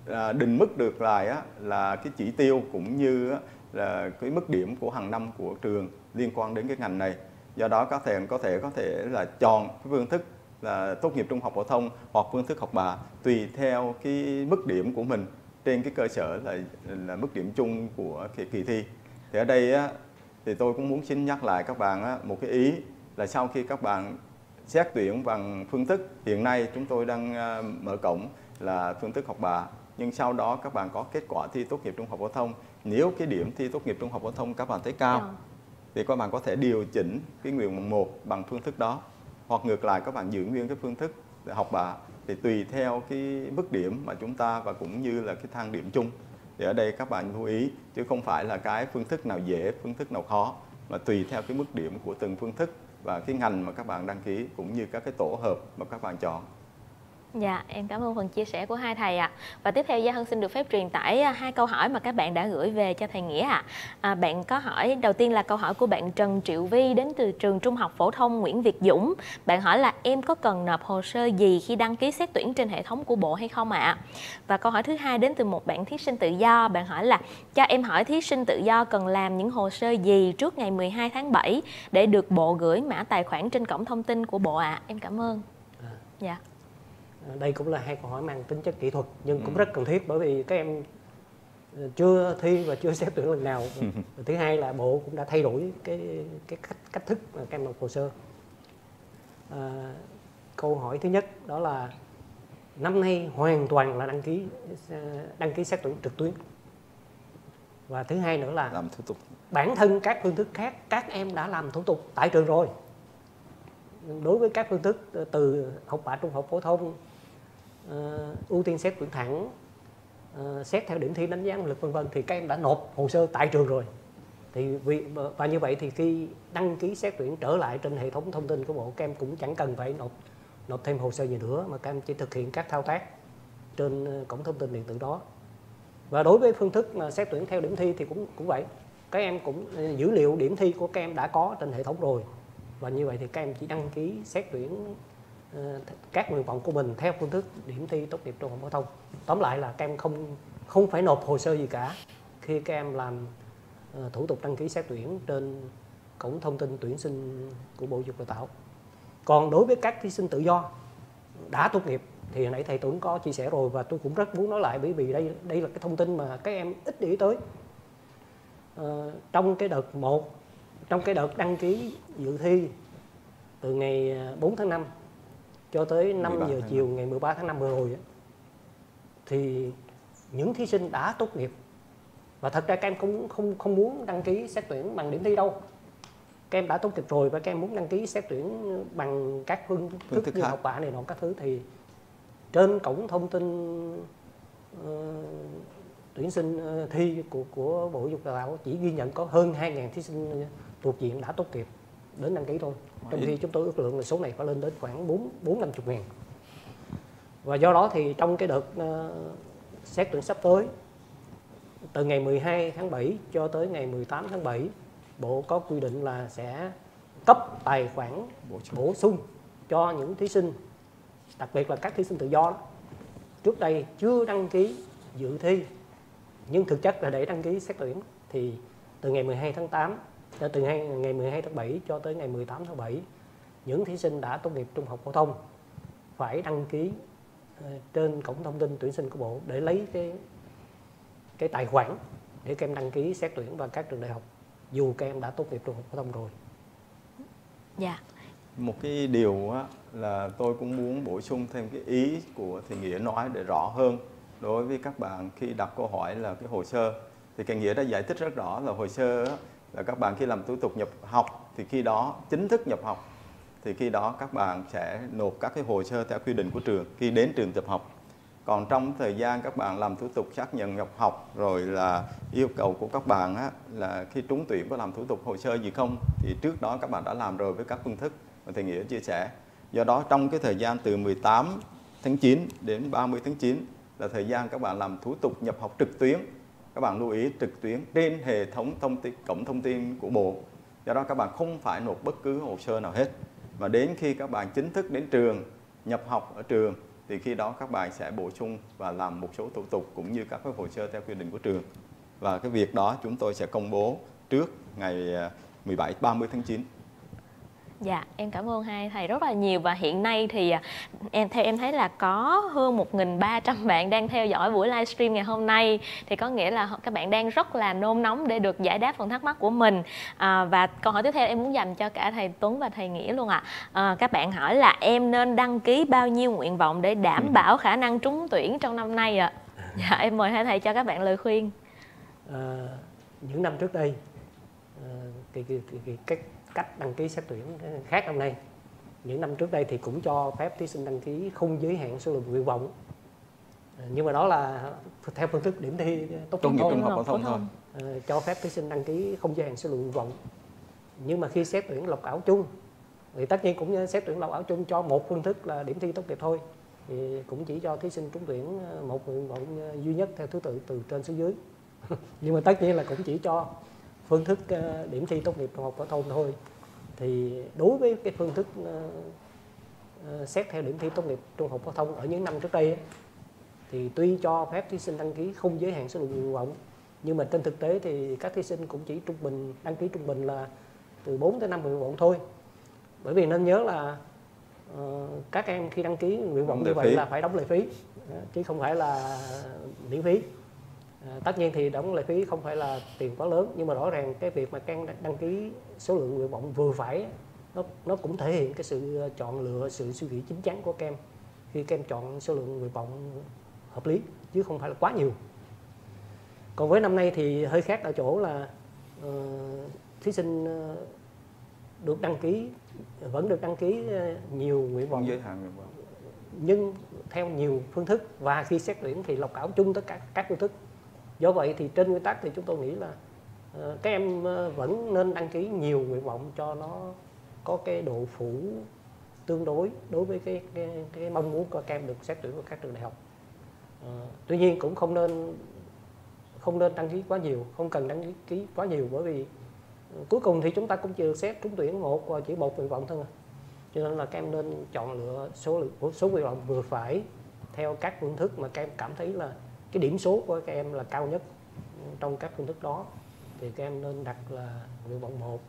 à, định mức được lại á, là cái chỉ tiêu cũng như á, là cái mức điểm của hàng năm của trường liên quan đến cái ngành này. Do đó các thầy có thể có thể là chọn cái phương thức là tốt nghiệp trung học phổ thông hoặc phương thức học bạ tùy theo cái mức điểm của mình. Trên cái cơ sở là là mức điểm chung của kỳ, kỳ thi thì ở đây á, thì tôi cũng muốn xin nhắc lại các bạn á, một cái ý là sau khi các bạn xét tuyển bằng phương thức hiện nay chúng tôi đang à, mở cổng là phương thức học bạ nhưng sau đó các bạn có kết quả thi tốt nghiệp trung học phổ thông. Nếu cái điểm thi tốt nghiệp trung học phổ thông các bạn thấy cao Dạ. thì các bạn có thể điều chỉnh cái nguyện vọng một bằng phương thức đó. Hoặc ngược lại các bạn giữ nguyên cái phương thức để học bạ thì tùy theo cái mức điểm mà chúng ta và cũng như là cái thang điểm chung thì ở đây các bạn lưu ý, chứ không phải là cái phương thức nào dễ, phương thức nào khó, mà tùy theo cái mức điểm của từng phương thức và cái ngành mà các bạn đăng ký cũng như các cái tổ hợp mà các bạn chọn. Dạ, em cảm ơn phần chia sẻ của hai thầy ạ. Và tiếp theo Gia Hân xin được phép truyền tải à, hai câu hỏi mà các bạn đã gửi về cho thầy Nghĩa ạ. À, bạn có hỏi đầu tiên là câu hỏi của bạn Trần Triệu Vi đến từ trường Trung học phổ thông Nguyễn Việt Dũng. Bạn hỏi là em có cần nộp hồ sơ gì khi đăng ký xét tuyển trên hệ thống của bộ hay không ạ? Và câu hỏi thứ hai đến từ một bạn thí sinh tự do. Bạn hỏi là cho em hỏi thí sinh tự do cần làm những hồ sơ gì trước ngày 12 tháng 7 để được bộ gửi mã tài khoản trên cổng thông tin của bộ ạ? Em cảm ơn. Dạ. Đây cũng là hai câu hỏi mang tính chất kỹ thuật nhưng cũng rất cần thiết bởi vì các em ờ, chưa thi và chưa xét tuyển lần nào. Và thứ hai là bộ cũng đã thay đổi cái cái cách cách thức mà các em nộp hồ sơ. À, câu hỏi thứ nhất đó là năm nay hoàn toàn là đăng ký ờ, đăng ký xét tuyển trực tuyến. Và thứ hai nữa là làm thủ tục. bản thân các phương thức khác các em đã làm thủ tục tại trường rồi. Đối với các phương thức ờ, từ học bạ trung học phổ thông ờ, Ờ, ưu tiên xét tuyển thẳng ờ, xét theo điểm thi, đánh giá năng lực, vân vân. Thì các em đã nộp hồ sơ tại trường rồi. Thì vì, và như vậy thì khi đăng ký xét tuyển trở lại trên hệ thống thông tin của bộ, các em cũng chẳng cần phải nộp nộp thêm hồ sơ gì nữa, mà các em chỉ thực hiện các thao tác trên ờ, cổng thông tin điện tử đó. Và đối với phương thức mà xét tuyển theo điểm thi thì cũng cũng vậy. Các em cũng dữ liệu điểm thi của các em đã có trên hệ thống rồi. Và như vậy thì các em chỉ đăng ký xét tuyển Ờ, các nguyện vọng của mình theo phương thức điểm thi tốt nghiệp trung học phổ thông. Tóm lại là các em không không phải nộp hồ sơ gì cả. Khi các em làm ờ, thủ tục đăng ký xét tuyển trên cổng thông tin tuyển sinh của bộ giáo dục đào tạo. Còn đối với các thí sinh tự do đã tốt nghiệp thì hồi nãy thầy Tuấn có chia sẻ rồi và tôi cũng rất muốn nói lại bởi vì đây đây là cái thông tin mà các em ít để ý tới. Ờ, trong cái đợt 1 trong cái đợt đăng ký dự thi từ ngày ờ, 4 tháng 5 cho tới 5 13 giờ chiều ngày 13 tháng 5 vừa rồi thì những thí sinh đã tốt nghiệp. Và thật ra các em không không không muốn đăng ký xét tuyển bằng điểm thi đâu. Các em đã tốt nghiệp rồi và các em muốn đăng ký xét tuyển bằng các phương thức như học bạ này nọ các thứ thì trên cổng thông tin ờ, tuyển sinh ờ, thi của của bộ giáo dục đào tạo chỉ ghi nhận có hơn 2.000 thí sinh thuộc diện đã tốt nghiệp đến đăng ký thôi. Trong khi chúng tôi ước lượng là số này phải lên đến khoảng 4 bốn năm chục ngàn. Và do đó thì trong cái đợt ờ, xét tuyển sắp tới từ ngày 12 tháng 7 cho tới ngày 18 tháng 7 bộ có quy định là sẽ cấp tài khoản bổ sung. cho những thí sinh đặc biệt là các thí sinh tự do đó. trước đây chưa đăng ký dự thi nhưng thực chất là để đăng ký xét tuyển thì từ ngày 12 tháng 8 cho từ ngày ngày 12 tháng 7 cho tới ngày 18 tháng 7 những thí sinh đã tốt nghiệp trung học phổ thông phải đăng ký ờ, trên cổng thông tin tuyển sinh của bộ để lấy cái cái tài khoản để các em đăng ký xét tuyển vào các trường đại học dù các em đã tốt nghiệp trung học phổ thông rồi Dạ. một cái điều á, là tôi cũng muốn bổ sung thêm cái ý của thầy nghĩa nói để rõ hơn đối với các bạn khi đặt câu hỏi là cái hồ sơ thì thầy nghĩa đã giải thích rất rõ là hồ sơ á, là các bạn khi làm thủ tục nhập học thì khi đó chính thức nhập học thì khi đó các bạn sẽ nộp các cái hồ sơ theo quy định của trường khi đến trường nhập học còn trong thời gian các bạn làm thủ tục xác nhận nhập học rồi là yêu cầu của các bạn á, là khi trúng tuyển có làm thủ tục hồ sơ gì không thì trước đó các bạn đã làm rồi với các phương thức mà thầy nghĩa chia sẻ Do đó trong cái thời gian từ 18 tháng 9 đến 30 tháng 9 là thời gian các bạn làm thủ tục nhập học trực tuyến. Các bạn lưu ý trực tuyến trên hệ thống thông tin cổng thông tin của Bộ. Do đó các bạn không phải nộp bất cứ hồ sơ nào hết. Mà đến khi các bạn chính thức đến trường, nhập học ở trường thì khi đó các bạn sẽ bổ sung và làm một số thủ tục cũng như các cái hồ sơ theo quy định của trường. Và cái việc đó chúng tôi sẽ công bố trước ngày ờ, 17 30 tháng 9. Dạ, em cảm ơn hai thầy rất là nhiều và hiện nay thì à, em theo em thấy là có hơn 1.300 bạn đang theo dõi buổi livestream ngày hôm nay thì có nghĩa là các bạn đang rất là nôn nóng để được giải đáp phần thắc mắc của mình à, và câu hỏi tiếp theo em muốn dành cho cả thầy Tuấn và thầy Nghĩa luôn ạ. À. À, các bạn hỏi là em nên đăng ký bao nhiêu nguyện vọng để đảm ừ. bảo khả năng trúng tuyển trong năm nay ạ? À? Dạ, em mời hai thầy cho các bạn lời khuyên. À, những năm trước đây à, cái, cái, cái, cái cách cách đăng ký xét tuyển khác năm nay. Những năm trước đây thì cũng cho phép thí sinh đăng ký không giới hạn số lượng nguyện vọng. À, nhưng mà đó là theo phương thức điểm thi tốt nghiệp trung học phổ thông thôi. À, cho phép thí sinh đăng ký không giới hạn số lượng nguyện vọng. Nhưng mà khi xét tuyển lọc ảo chung thì tất nhiên cũng xét tuyển lọc ảo chung cho một phương thức là điểm thi tốt nghiệp thôi. Thì cũng chỉ cho thí sinh trúng tuyển à, một nguyện vọng duy nhất theo thứ tự từ trên xuống dưới. Nhưng mà tất nhiên là cũng chỉ cho phương thức ờ, điểm thi tốt nghiệp trung học phổ thông thôi. Thì đối với cái phương thức uh, xét theo điểm thi tốt nghiệp trung học phổ thông ở những năm trước đây thì tuy cho phép thí sinh đăng ký không giới hạn số lượng nguyện vọng nhưng mà trên thực tế thì các thí sinh cũng chỉ trung bình đăng ký trung bình là từ 4 tới 5 nguyện vọng thôi. Bởi vì nên nhớ là uh, các em khi đăng ký nguyện vọng như vậy phí. là phải đóng lệ phí chứ không phải là miễn phí À, tất nhiên thì đóng lệ phí không phải là tiền quá lớn nhưng mà rõ ràng cái việc mà các đăng ký số lượng nguyện vọng vừa phải nó nó cũng thể hiện cái sự ờ, chọn lựa sự suy nghĩ chính chắn của các em khi các em chọn số lượng nguyện vọng hợp lý chứ không phải là quá nhiều. Còn với năm nay thì hơi khác ở chỗ là uh, thí sinh uh, được đăng ký vẫn được đăng ký nhiều nguyện vọng. Giới hạn nguyện vọng. Nhưng theo nhiều phương thức và khi xét tuyển thì lọc ảo chung tất cả các phương thức do vậy thì trên nguyên tắc thì chúng tôi nghĩ là ờ, các em ờ, vẫn nên đăng ký nhiều nguyện vọng cho nó có cái độ phủ tương đối đối với cái cái, cái mong muốn của các em được xét tuyển vào các trường đại học. Ờ, tuy nhiên cũng không nên không nên đăng ký quá nhiều không cần đăng ký quá nhiều bởi vì cuối cùng thì chúng ta cũng chỉ được xét trúng tuyển một và chỉ một nguyện vọng thôi cho nên là các em nên chọn lựa số lượng số nguyện vọng vừa phải theo các phương thức mà các em cảm thấy là cái điểm số của các em là cao nhất trong các phương thức đó. Thì các em nên đặt là nguyện vọng một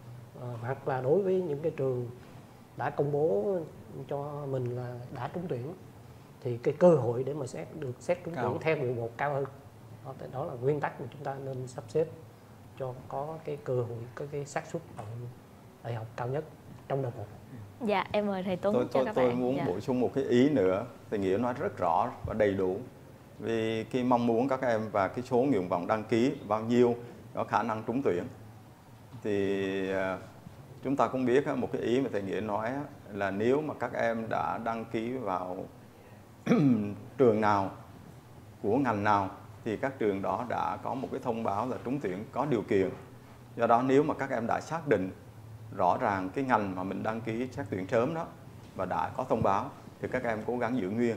à, hoặc là đối với những cái trường đã công bố cho mình là đã trúng tuyển thì cái cơ hội để mà xét được xét trúng tuyển theo nguyện vọng cao hơn. Đó, đó là nguyên tắc mà chúng ta nên sắp xếp cho có cái cơ hội có cái xác suất đại học cao nhất trong đợt một. Dạ em mời thầy Tuấn tôi, cho tôi, các tôi bạn. muốn dạ. bổ sung một cái ý nữa. Thì nghĩa nói rất rõ và đầy đủ vì cái mong muốn các em và cái số nguyện vọng đăng ký bao nhiêu, có khả năng trúng tuyển. Thì à, chúng ta cũng biết một cái ý mà thầy nghĩa nói là nếu mà các em đã đăng ký vào trường nào, của ngành nào, thì các trường đó đã có một cái thông báo là trúng tuyển có điều kiện. Do đó nếu mà các em đã xác định rõ ràng cái ngành mà mình đăng ký xét tuyển sớm đó và đã có thông báo, thì các em cố gắng giữ nguyên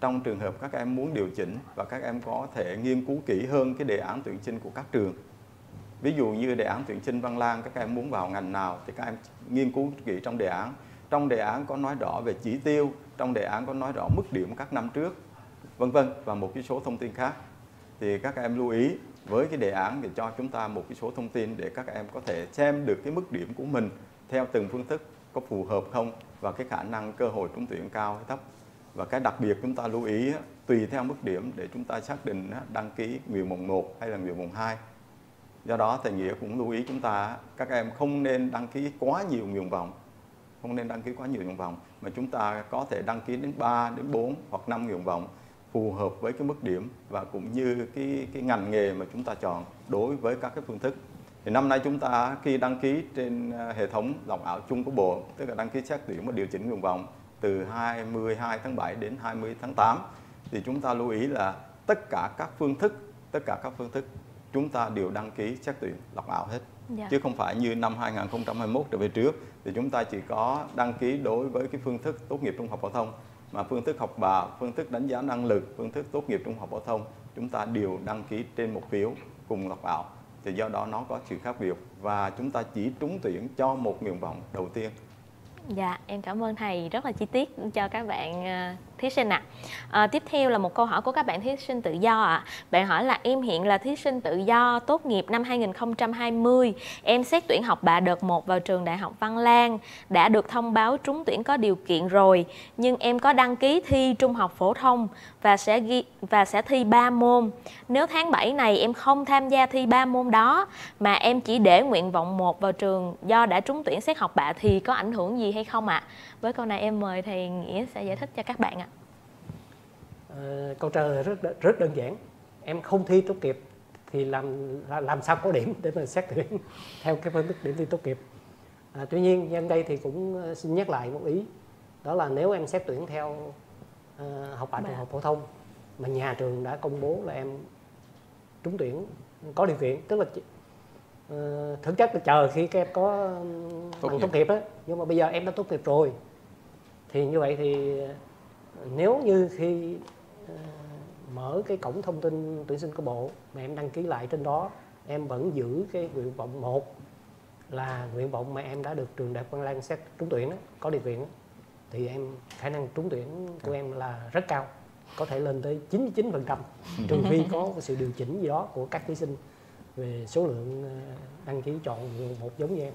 trong trường hợp các em muốn điều chỉnh và các em có thể nghiên cứu kỹ hơn cái đề án tuyển sinh của các trường. Ví dụ như đề án tuyển sinh Văn Lang, các em muốn vào ngành nào thì các em nghiên cứu kỹ trong đề án. Trong đề án có nói rõ về chỉ tiêu, trong đề án có nói rõ mức điểm các năm trước, vân vân, và một cái số thông tin khác. Thì các em lưu ý, với cái đề án thì cho chúng ta một cái số thông tin để các em có thể xem được cái mức điểm của mình theo từng phương thức có phù hợp không và cái khả năng cơ hội trúng tuyển cao hay thấp và cái đặc biệt chúng ta lưu ý tùy theo mức điểm để chúng ta xác định đăng ký nguyện mùng 1 hay là nguyện mùng 2 do đó thầy nghĩa cũng lưu ý chúng ta các em không nên đăng ký quá nhiều nguyện vọng, không nên đăng ký quá nhiều nguyện vọng, mà chúng ta có thể đăng ký đến 3 đến 4 hoặc 5 nguyện vọng phù hợp với cái mức điểm và cũng như cái cái ngành nghề mà chúng ta chọn đối với các cái phương thức. Thì năm nay chúng ta khi đăng ký trên à, hệ thống lọc ảo chung của bộ, tức là đăng ký xét tuyển và điều chỉnh nguyện vọng từ 22 tháng 7 đến 20 tháng 8 thì chúng ta lưu ý là tất cả các phương thức tất cả các phương thức chúng ta đều đăng ký xét tuyển lọc ảo hết. Dạ. chứ không phải như năm 2021 trở về trước thì chúng ta chỉ có đăng ký đối với cái phương thức tốt nghiệp trung học phổ thông. Mà phương thức học bạ, phương thức đánh giá năng lực, phương thức tốt nghiệp trung học phổ thông chúng ta đều đăng ký trên một phiếu cùng lọc ảo. Thì do đó nó có sự khác biệt và chúng ta chỉ trúng tuyển cho một nguyện vọng đầu tiên Dạ, em cảm ơn thầy rất là chi tiết cho các bạn à, thí sinh ạ. À, tiếp theo là một câu hỏi của các bạn thí sinh tự do ạ. Bạn hỏi là em hiện là thí sinh tự do tốt nghiệp năm 2020. Em xét tuyển học bạ đợt 1 vào trường Đại học Văn Lang, đã được thông báo trúng tuyển có điều kiện rồi, nhưng em có đăng ký thi trung học phổ thông và sẽ ghi và sẽ thi 3 môn. Nếu tháng 7 này em không tham gia thi 3 môn đó mà em chỉ để nguyện vọng 1 vào trường do đã trúng tuyển xét học bạ thì có ảnh hưởng gì hay không ạ? Với câu này em mời thầy Nghĩa sẽ giải thích cho các bạn ạ. Ờ, câu trả lời rất rất đơn giản. Em không thi tốt nghiệp thì làm làm sao có điểm để mà xét tuyển theo cái phương thức điểm thi tốt nghiệp. À, tuy nhiên nhân đây thì cũng ờ, xin nhắc lại một ý. Đó là nếu em xét tuyển theo uh, học bạ trung học phổ thông mà nhà trường đã công bố là em trúng tuyển có điều kiện tức là uh, thực chất là chờ khi các em có Tốt bằng nghiệp. tốt nghiệp á. Nhưng mà bây giờ em đã tốt nghiệp rồi thì như vậy thì nếu như khi ờ, mở cái cổng thông tin tuyển sinh của bộ mà em đăng ký lại trên đó em vẫn giữ cái nguyện vọng một là nguyện vọng mà em đã được trường đại học Văn Lang xét trúng tuyển đó, có điều kiện đó, thì em khả năng trúng tuyển của em là rất cao có thể lên tới 99% trừ phi có sự điều chỉnh gì đó của các thí sinh về số lượng ờ, đăng ký chọn nguyện một giống như em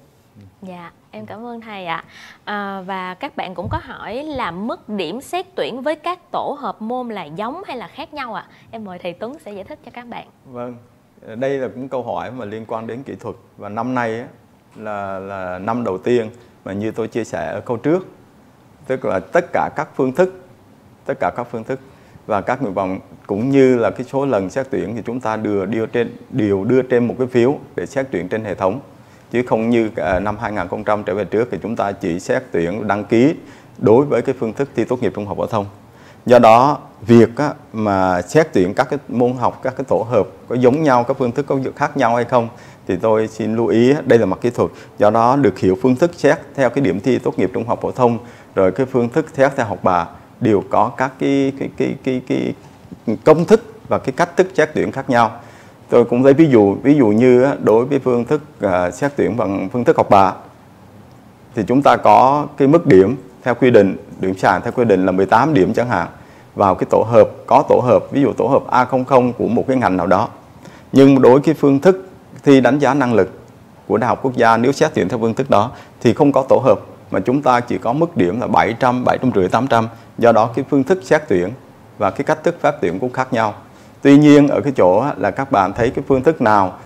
Dạ, em cảm ơn thầy ạ. À, và các bạn cũng có hỏi là mức điểm xét tuyển với các tổ hợp môn là giống hay là khác nhau ạ? Em mời thầy Tuấn sẽ giải thích cho các bạn. Vâng, ờ, đây là cũng câu hỏi mà liên quan đến kỹ thuật và năm nay á, là là năm đầu tiên mà như tôi chia sẻ ở câu trước, tức là tất cả các phương thức, tất cả các phương thức và các nguyện vọng cũng như là cái số lần xét tuyển thì chúng ta đưa đưa trên đều đưa trên một cái phiếu để xét tuyển trên hệ thống chứ không như à, năm 2000 trở về trước thì chúng ta chỉ xét tuyển đăng ký đối với cái phương thức thi tốt nghiệp trung học phổ thông. Do đó việc mà xét tuyển các cái môn học các cái tổ hợp có giống nhau các phương thức có khác nhau hay không thì tôi xin lưu ý đây là mặt kỹ thuật. Do đó được hiểu phương thức xét theo cái điểm thi tốt nghiệp trung học phổ thông rồi cái phương thức xét theo học bạ đều có các cái cái cái cái, cái, công thức và cái cách thức xét tuyển khác nhau tôi cũng lấy ví dụ ví dụ như đối với phương thức à, xét tuyển bằng phương thức học bạ thì chúng ta có cái mức điểm theo quy định điểm sàn theo quy định là 18 điểm chẳng hạn vào cái tổ hợp có tổ hợp ví dụ tổ hợp A00 của một cái ngành nào đó. Nhưng đối với cái phương thức thi đánh giá năng lực của Đại học Quốc gia nếu xét tuyển theo phương thức đó thì không có tổ hợp mà chúng ta chỉ có mức điểm là 700, 750, 800 do đó cái phương thức xét tuyển và cái cách thức phát tuyển cũng khác nhau tuy nhiên ở cái chỗ là các bạn thấy cái phương thức nào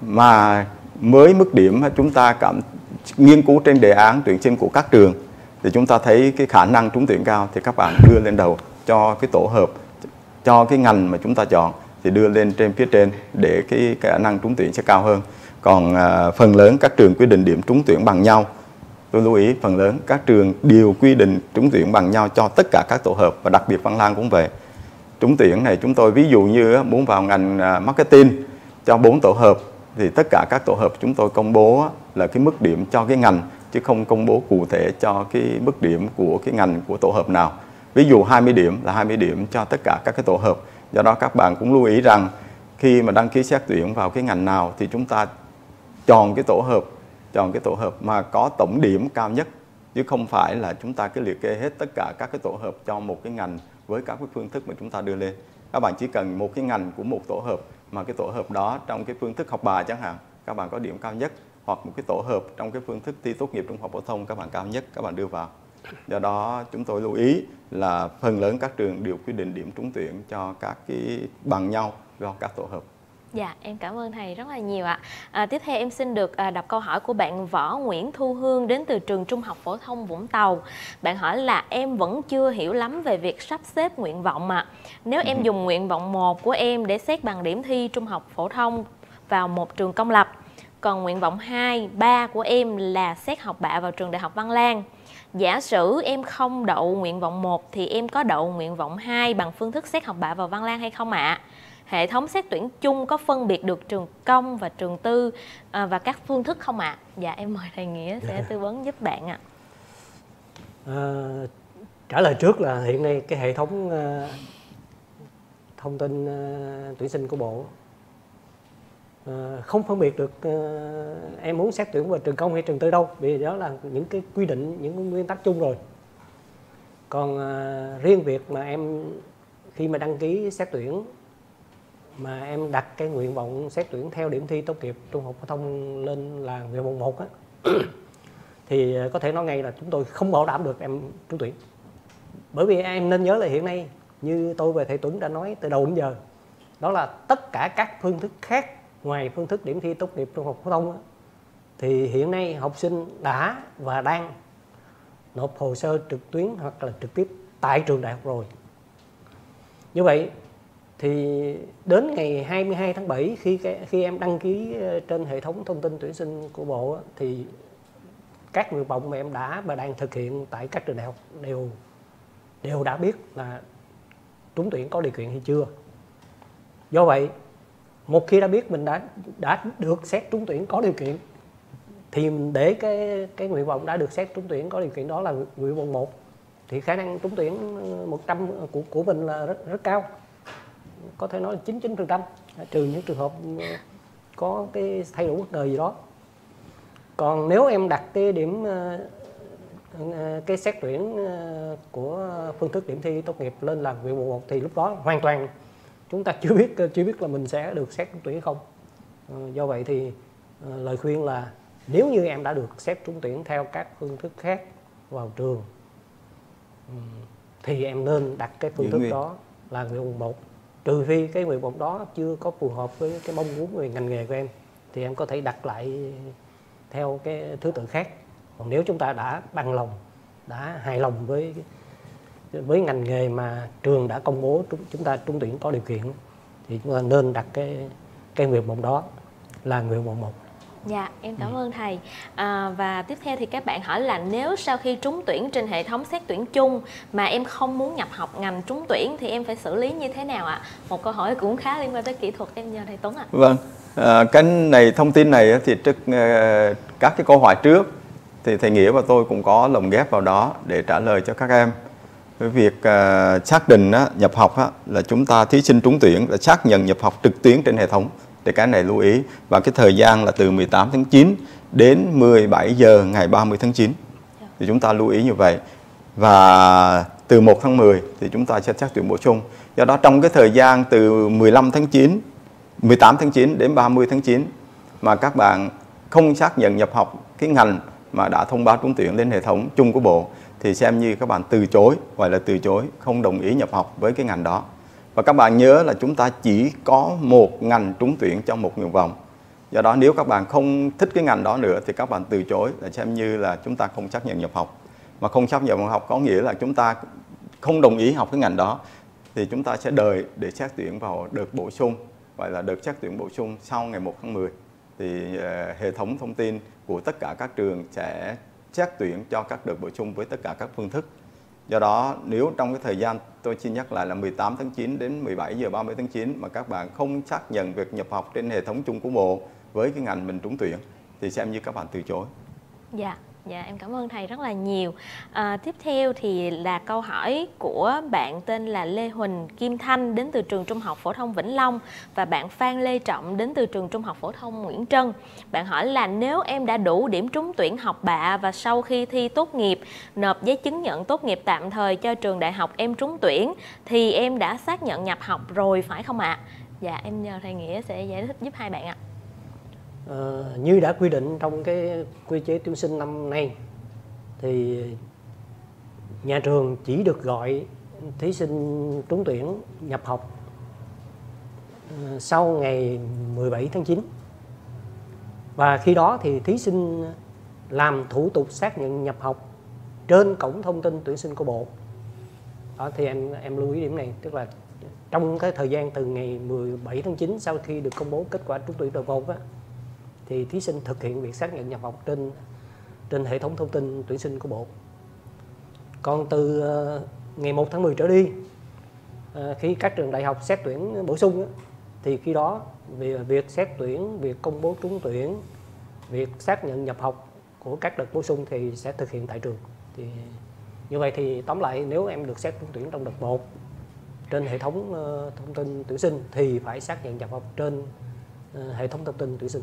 mà mới mức điểm chúng ta cảm nghiên cứu trên đề án tuyển sinh của các trường thì chúng ta thấy cái khả năng trúng tuyển cao thì các bạn đưa lên đầu cho cái tổ hợp cho cái ngành mà chúng ta chọn thì đưa lên trên phía trên để cái khả năng trúng tuyển sẽ cao hơn. Còn à, phần lớn các trường quy định điểm trúng tuyển bằng nhau. Tôi lưu ý phần lớn các trường đều quy định trúng tuyển bằng nhau cho tất cả các tổ hợp và đặc biệt Văn Lang cũng vậy trúng tuyển này chúng tôi ví dụ như muốn vào ngành à, marketing cho bốn tổ hợp thì tất cả các tổ hợp chúng tôi công bố là cái mức điểm cho cái ngành chứ không công bố cụ thể cho cái mức điểm của cái ngành của tổ hợp nào. Ví dụ 20 điểm là 20 điểm cho tất cả các cái tổ hợp. Do đó các bạn cũng lưu ý rằng khi mà đăng ký xét tuyển vào cái ngành nào thì chúng ta chọn cái tổ hợp, chọn cái tổ hợp mà có tổng điểm cao nhất chứ không phải là chúng ta cứ liệt kê hết tất cả các cái tổ hợp cho một cái ngành với các cái phương thức mà chúng ta đưa lên. Các bạn chỉ cần một cái ngành của một tổ hợp mà cái tổ hợp đó trong cái phương thức học bài chẳng hạn, các bạn có điểm cao nhất, hoặc một cái tổ hợp trong cái phương thức thi tốt nghiệp trung học phổ thông các bạn cao nhất các bạn đưa vào do đó chúng tôi lưu ý là phần lớn các trường đều quy định điểm trúng tuyển cho các cái bằng nhau do các tổ hợp Dạ, em cảm ơn thầy rất là nhiều ạ. À, tiếp theo em xin được à, đọc câu hỏi của bạn Võ Nguyễn Thu Hương đến từ trường Trung học phổ thông Vũng Tàu. Bạn hỏi là em vẫn chưa hiểu lắm về việc sắp xếp nguyện vọng ạ. Nếu em dùng nguyện vọng 1 của em để xét bằng điểm thi Trung học phổ thông vào một trường công lập, còn nguyện vọng 2, 3 của em là xét học bạ vào trường Đại học Văn Lang. Giả sử em không đậu nguyện vọng 1 thì em có đậu nguyện vọng 2 bằng phương thức xét học bạ vào Văn Lang hay không ạ? Hệ thống xét tuyển chung có phân biệt được trường công và trường tư à, và các phương thức không ạ? À? Dạ em mời thầy Nghĩa sẽ tư vấn giúp bạn ạ. À. À, trả lời trước là hiện nay cái hệ thống uh, thông tin uh, tuyển sinh của bộ uh, không phân biệt được uh, em muốn xét tuyển vào trường công hay trường tư đâu vì đó là những cái quy định những nguyên tắc chung rồi còn uh, riêng việc mà em khi mà đăng ký xét tuyển mà em đặt cái nguyện vọng xét tuyển theo điểm thi tốt nghiệp trung học phổ thông lên là nguyện vọng một á. Thì có thể nói ngay là chúng tôi không bảo đảm được em trúng tuyển. Bởi vì em nên nhớ là hiện nay như tôi và thầy Tuấn đã nói từ đầu đến giờ đó là tất cả các phương thức khác ngoài phương thức điểm thi tốt nghiệp trung học phổ thông á, thì hiện nay học sinh đã và đang nộp hồ sơ trực tuyến hoặc là trực tiếp tại trường đại học rồi. Như vậy thì đến ngày 22 tháng 7 khi khi em đăng ký ờ, trên hệ thống thông tin tuyển sinh của bộ thì các nguyện vọng mà em đã và đang thực hiện tại các trường đại học đều đều đã biết là trúng tuyển có điều kiện hay chưa. Do vậy, một khi đã biết mình đã đã được xét trúng tuyển có điều kiện, thì để cái cái nguyện vọng đã được xét trúng tuyển có điều kiện đó là nguyện vọng một, thì khả năng trúng tuyển ờ, 100 của của mình là rất rất cao có thể nói là 99 phần trăm. Trừ những trường hợp có cái thay đổi bất ngờ gì đó. Còn nếu em đặt cái điểm ờ, ờ, cái xét tuyển ờ, của phương thức điểm thi tốt nghiệp lên là nguyện vọng một thì lúc đó hoàn toàn chúng ta chưa biết chưa biết là mình sẽ được xét trúng tuyển không. Do vậy thì lời khuyên là nếu như em đã được xét trúng tuyển theo các phương thức khác vào trường thì em nên đặt cái phương thức đó là nguyện vọng một trừ phi cái nguyện vọng đó chưa có phù hợp với cái mong muốn về ngành nghề của em, thì em có thể đặt lại theo cái thứ tự khác. Còn nếu chúng ta đã bằng lòng, đã hài lòng với với ngành nghề mà trường đã công bố chúng ta trúng tuyển có điều kiện, thì chúng ta nên đặt cái cái nguyện vọng đó là nguyện vọng một. Dạ, em cảm ừ. ơn thầy. À, và tiếp theo thì các bạn hỏi là nếu sau khi trúng tuyển trên hệ thống xét tuyển chung mà em không muốn nhập học ngành trúng tuyển thì em phải xử lý như thế nào ạ? Một câu hỏi cũng khá liên quan tới kỹ thuật em nhờ thầy Tuấn ạ. Vâng, à, cái này thông tin này thì trước uh, các cái câu hỏi trước thì thầy Nghĩa và tôi cũng có lồng ghép vào đó để trả lời cho các em. Với việc uh, xác định uh, nhập học uh, là chúng ta thí sinh trúng tuyển là xác nhận nhập học trực tuyến trên hệ thống thì cái này lưu ý. Và cái thời gian là từ 18 tháng 9 đến 17 giờ ngày 30 tháng 9 thì chúng ta lưu ý như vậy. Và từ 1 tháng 10 thì chúng ta sẽ xét tuyển bổ sung. Do đó trong cái thời gian từ 15 tháng 9 18 tháng 9 đến 30 tháng 9 mà các bạn không xác nhận nhập học cái ngành mà đã thông báo trúng tuyển lên hệ thống chung của bộ, thì xem như các bạn từ chối, gọi là từ chối, không đồng ý nhập học với cái ngành đó và các bạn nhớ là chúng ta chỉ có một ngành trúng tuyển trong một nguyện vọng. Do đó nếu các bạn không thích cái ngành đó nữa thì các bạn từ chối là xem như là chúng ta không xác nhận nhập học. Mà không xác nhận nhập học có nghĩa là chúng ta không đồng ý học cái ngành đó thì chúng ta sẽ đợi để xét tuyển vào đợt bổ sung gọi là đợt xét tuyển bổ sung sau ngày 1 tháng 10 thì uh, hệ thống thông tin của tất cả các trường sẽ xét tuyển cho các đợt bổ sung với tất cả các phương thức Do đó, nếu trong cái thời gian tôi xin nhắc lại là 18 tháng 9 đến 17 giờ 30 tháng 9 mà các bạn không xác nhận việc nhập học trên hệ thống chung của bộ với cái ngành mình trúng tuyển, thì xem như các bạn từ chối. Dạ. Dạ em cảm ơn thầy rất là nhiều. À, tiếp theo thì là câu hỏi của bạn tên là Lê Huỳnh Kim Thanh đến từ trường Trung học phổ thông Vĩnh Long và bạn Phan Lê Trọng đến từ trường Trung học phổ thông Nguyễn Trân. Bạn hỏi là nếu em đã đủ điểm trúng tuyển học bạ và sau khi thi tốt nghiệp nộp giấy chứng nhận tốt nghiệp tạm thời cho trường đại học em trúng tuyển thì em đã xác nhận nhập học rồi phải không ạ? À? Dạ em nhờ thầy Nghĩa sẽ giải thích giúp hai bạn ạ. À. Ờ, như đã quy định trong cái quy chế tuyển sinh năm nay thì nhà trường chỉ được gọi thí sinh trúng tuyển nhập học ờ, sau ngày 17 tháng 9 và khi đó thì thí sinh làm thủ tục xác nhận nhập học trên cổng thông tin tuyển sinh của bộ. Đó thì em em lưu ý điểm này tức là trong cái thời gian từ ngày 17 tháng 9 sau khi được công bố kết quả trúng tuyển đầu vào á, thì thí sinh thực hiện việc xác nhận nhập học trên trên hệ thống thông tin tuyển sinh của bộ. Còn từ ờ, ngày 1 tháng 10 trở đi ờ, khi các trường đại học xét tuyển bổ sung thì khi đó việc xét tuyển, việc công bố trúng tuyển, việc xác nhận nhập học của các đợt bổ sung thì sẽ thực hiện tại trường. Thì như vậy thì tóm lại nếu em được xét trúng tuyển trong đợt 1 trên hệ thống ờ, thông tin tuyển sinh thì phải xác nhận nhập học trên hệ thống thông tin tuyển sinh.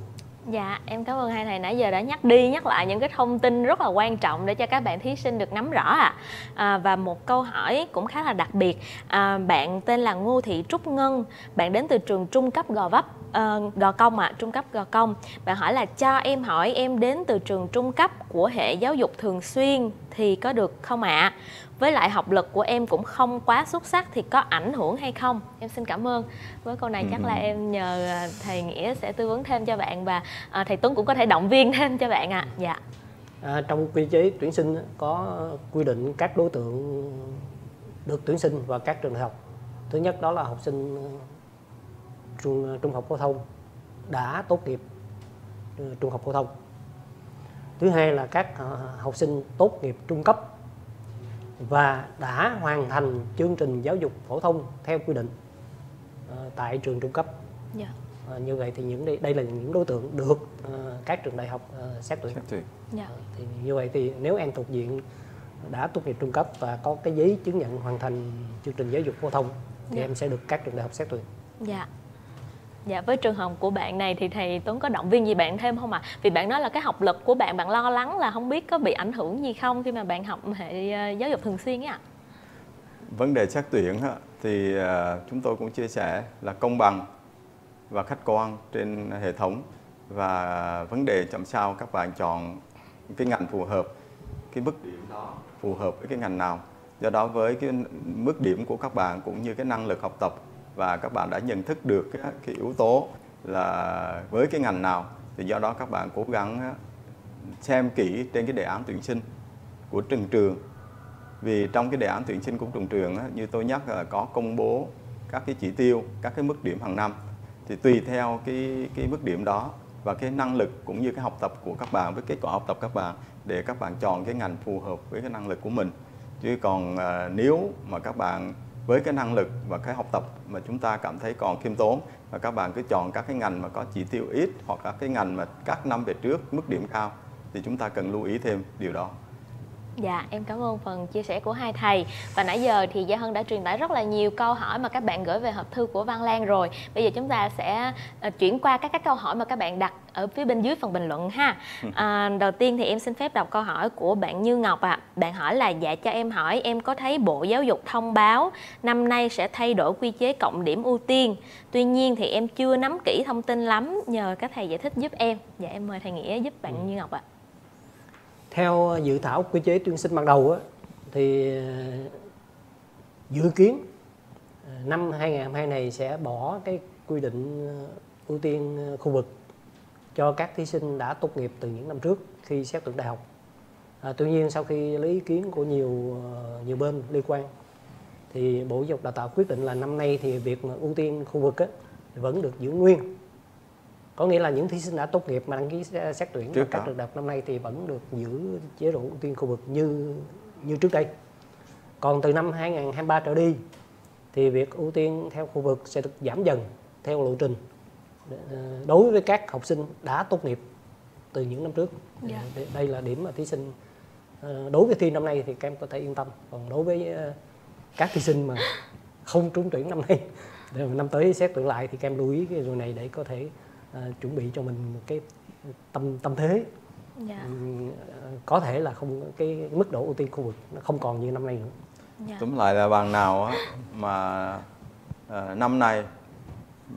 Dạ, em cảm ơn hai thầy nãy giờ đã nhắc đi nhắc lại những cái thông tin rất là quan trọng để cho các bạn thí sinh được nắm rõ ạ. À. À, và một câu hỏi cũng khá là đặc biệt. À, bạn tên là Ngô Thị Trúc Ngân, bạn đến từ trường trung cấp Gò Vấp, uh, Gò Công ạ, à, trung cấp Gò Công. Bạn hỏi là cho em hỏi em đến từ trường trung cấp của hệ giáo dục thường xuyên thì có được không ạ? À? với lại học lực của em cũng không quá xuất sắc thì có ảnh hưởng hay không em xin cảm ơn với câu này ừ. chắc là em nhờ à, thầy nghĩa sẽ tư vấn thêm cho bạn và à, thầy tuấn cũng có thể động viên thêm cho bạn ạ à. dạ à, trong quy chế tuyển sinh có quy định các đối tượng được tuyển sinh vào các trường đại học thứ nhất đó là học sinh ờ, trung trung học phổ thông đã tốt nghiệp ờ, trung học phổ thông thứ hai là các ờ, học sinh tốt nghiệp trung cấp và đã hoàn thành chương trình giáo dục phổ thông theo quy định tại trường trung cấp. Yeah. Dạ. Như vậy thì những đây, đây là những đối tượng được uh, các trường đại học uh, xét tuyển. Xét tuyển. Yeah. Dạ. Thì như vậy thì nếu em thuộc diện đã tốt nghiệp trung cấp và có cái giấy chứng nhận hoàn thành chương trình giáo dục phổ thông thì yeah. Dạ. em sẽ được các trường đại học xét tuyển. Dạ. Yeah. Dạ với trường hợp của bạn này thì thầy Tuấn có động viên gì bạn thêm không ạ? À? Vì bạn nói là cái học lực của bạn bạn lo lắng là không biết có bị ảnh hưởng gì không khi mà bạn học hệ ờ, giáo dục thường xuyên ấy ạ. À? Vấn đề xét tuyển thì ờ, chúng tôi cũng chia sẻ là công bằng và khách quan trên hệ thống và vấn đề làm sao các bạn chọn cái ngành phù hợp, cái mức điểm đó phù hợp với cái ngành nào do đó với cái mức điểm của các bạn cũng như cái năng lực học tập và các bạn đã nhận thức được cái, cái yếu tố là với cái ngành nào thì do đó các bạn cố gắng xem kỹ trên cái đề án tuyển sinh của từng trường. Vì trong cái đề án tuyển sinh của từng trường như tôi nhắc là có công bố các cái chỉ tiêu các cái mức điểm hàng năm thì tùy theo cái cái mức điểm đó và cái năng lực cũng như cái học tập của các bạn với kết quả học tập các bạn để các bạn chọn cái ngành phù hợp với cái năng lực của mình. Chứ còn à, nếu mà các bạn với cái năng lực và cái học tập mà chúng ta cảm thấy còn khiêm tốn và các bạn cứ chọn các cái ngành mà có chỉ tiêu ít hoặc các cái ngành mà các năm về trước mức điểm cao thì chúng ta cần lưu ý thêm điều đó. Dạ, em cảm ơn phần chia sẻ của hai thầy. Và nãy giờ thì Gia Hân đã truyền tải rất là nhiều câu hỏi mà các bạn gửi về hộp thư của Văn Lan rồi. Bây giờ chúng ta sẽ uh, chuyển qua các cái câu hỏi mà các bạn đặt ở phía bên dưới phần bình luận ha. À, Đầu tiên thì em xin phép đọc câu hỏi của bạn Như Ngọc ạ. À. Bạn hỏi là dạ cho em hỏi em có thấy Bộ Giáo dục thông báo Năm nay sẽ thay đổi quy chế cộng điểm ưu tiên? Tuy nhiên thì em chưa nắm kỹ thông tin lắm Nhờ các thầy giải thích giúp em. Dạ em mời thầy Nghĩa giúp bạn ừ. Như Ngọc ạ. à theo dự thảo quy chế tuyển sinh ban đầu á, thì ờ, dự kiến ờ, năm 2022 này sẽ bỏ cái quy định ờ, ưu tiên khu vực cho các thí sinh đã tốt nghiệp từ những năm trước khi xét tuyển đại học. À, tuy nhiên sau khi lấy ý kiến của nhiều nhiều bên liên quan thì Bộ Giáo dục Đào tạo quyết định là năm nay thì việc mà ưu tiên khu vực á, vẫn được giữ nguyên có nghĩa là những thí sinh đã tốt nghiệp mà đăng ký xét tuyển trước các trường đại học năm nay thì vẫn được giữ chế độ ưu tiên khu vực như như trước đây còn từ năm 2023 trở đi thì việc ưu tiên theo khu vực sẽ được giảm dần theo lộ trình ờ, đối với các học sinh đã tốt nghiệp từ những năm trước yeah. Dạ. đây là điểm mà thí sinh ờ, đối với thi năm nay thì các em có thể yên tâm còn đối với các thí sinh mà không trúng tuyển năm nay năm tới xét tuyển lại thì các em lưu ý cái điều này để có thể uh, chuẩn bị cho mình một cái tâm tâm thế yeah. Dạ. um, có thể là không cái mức độ ưu tiên khu vực nó không còn như năm nay nữa yeah. Dạ. túm lại là bằng nào á, mà uh, năm nay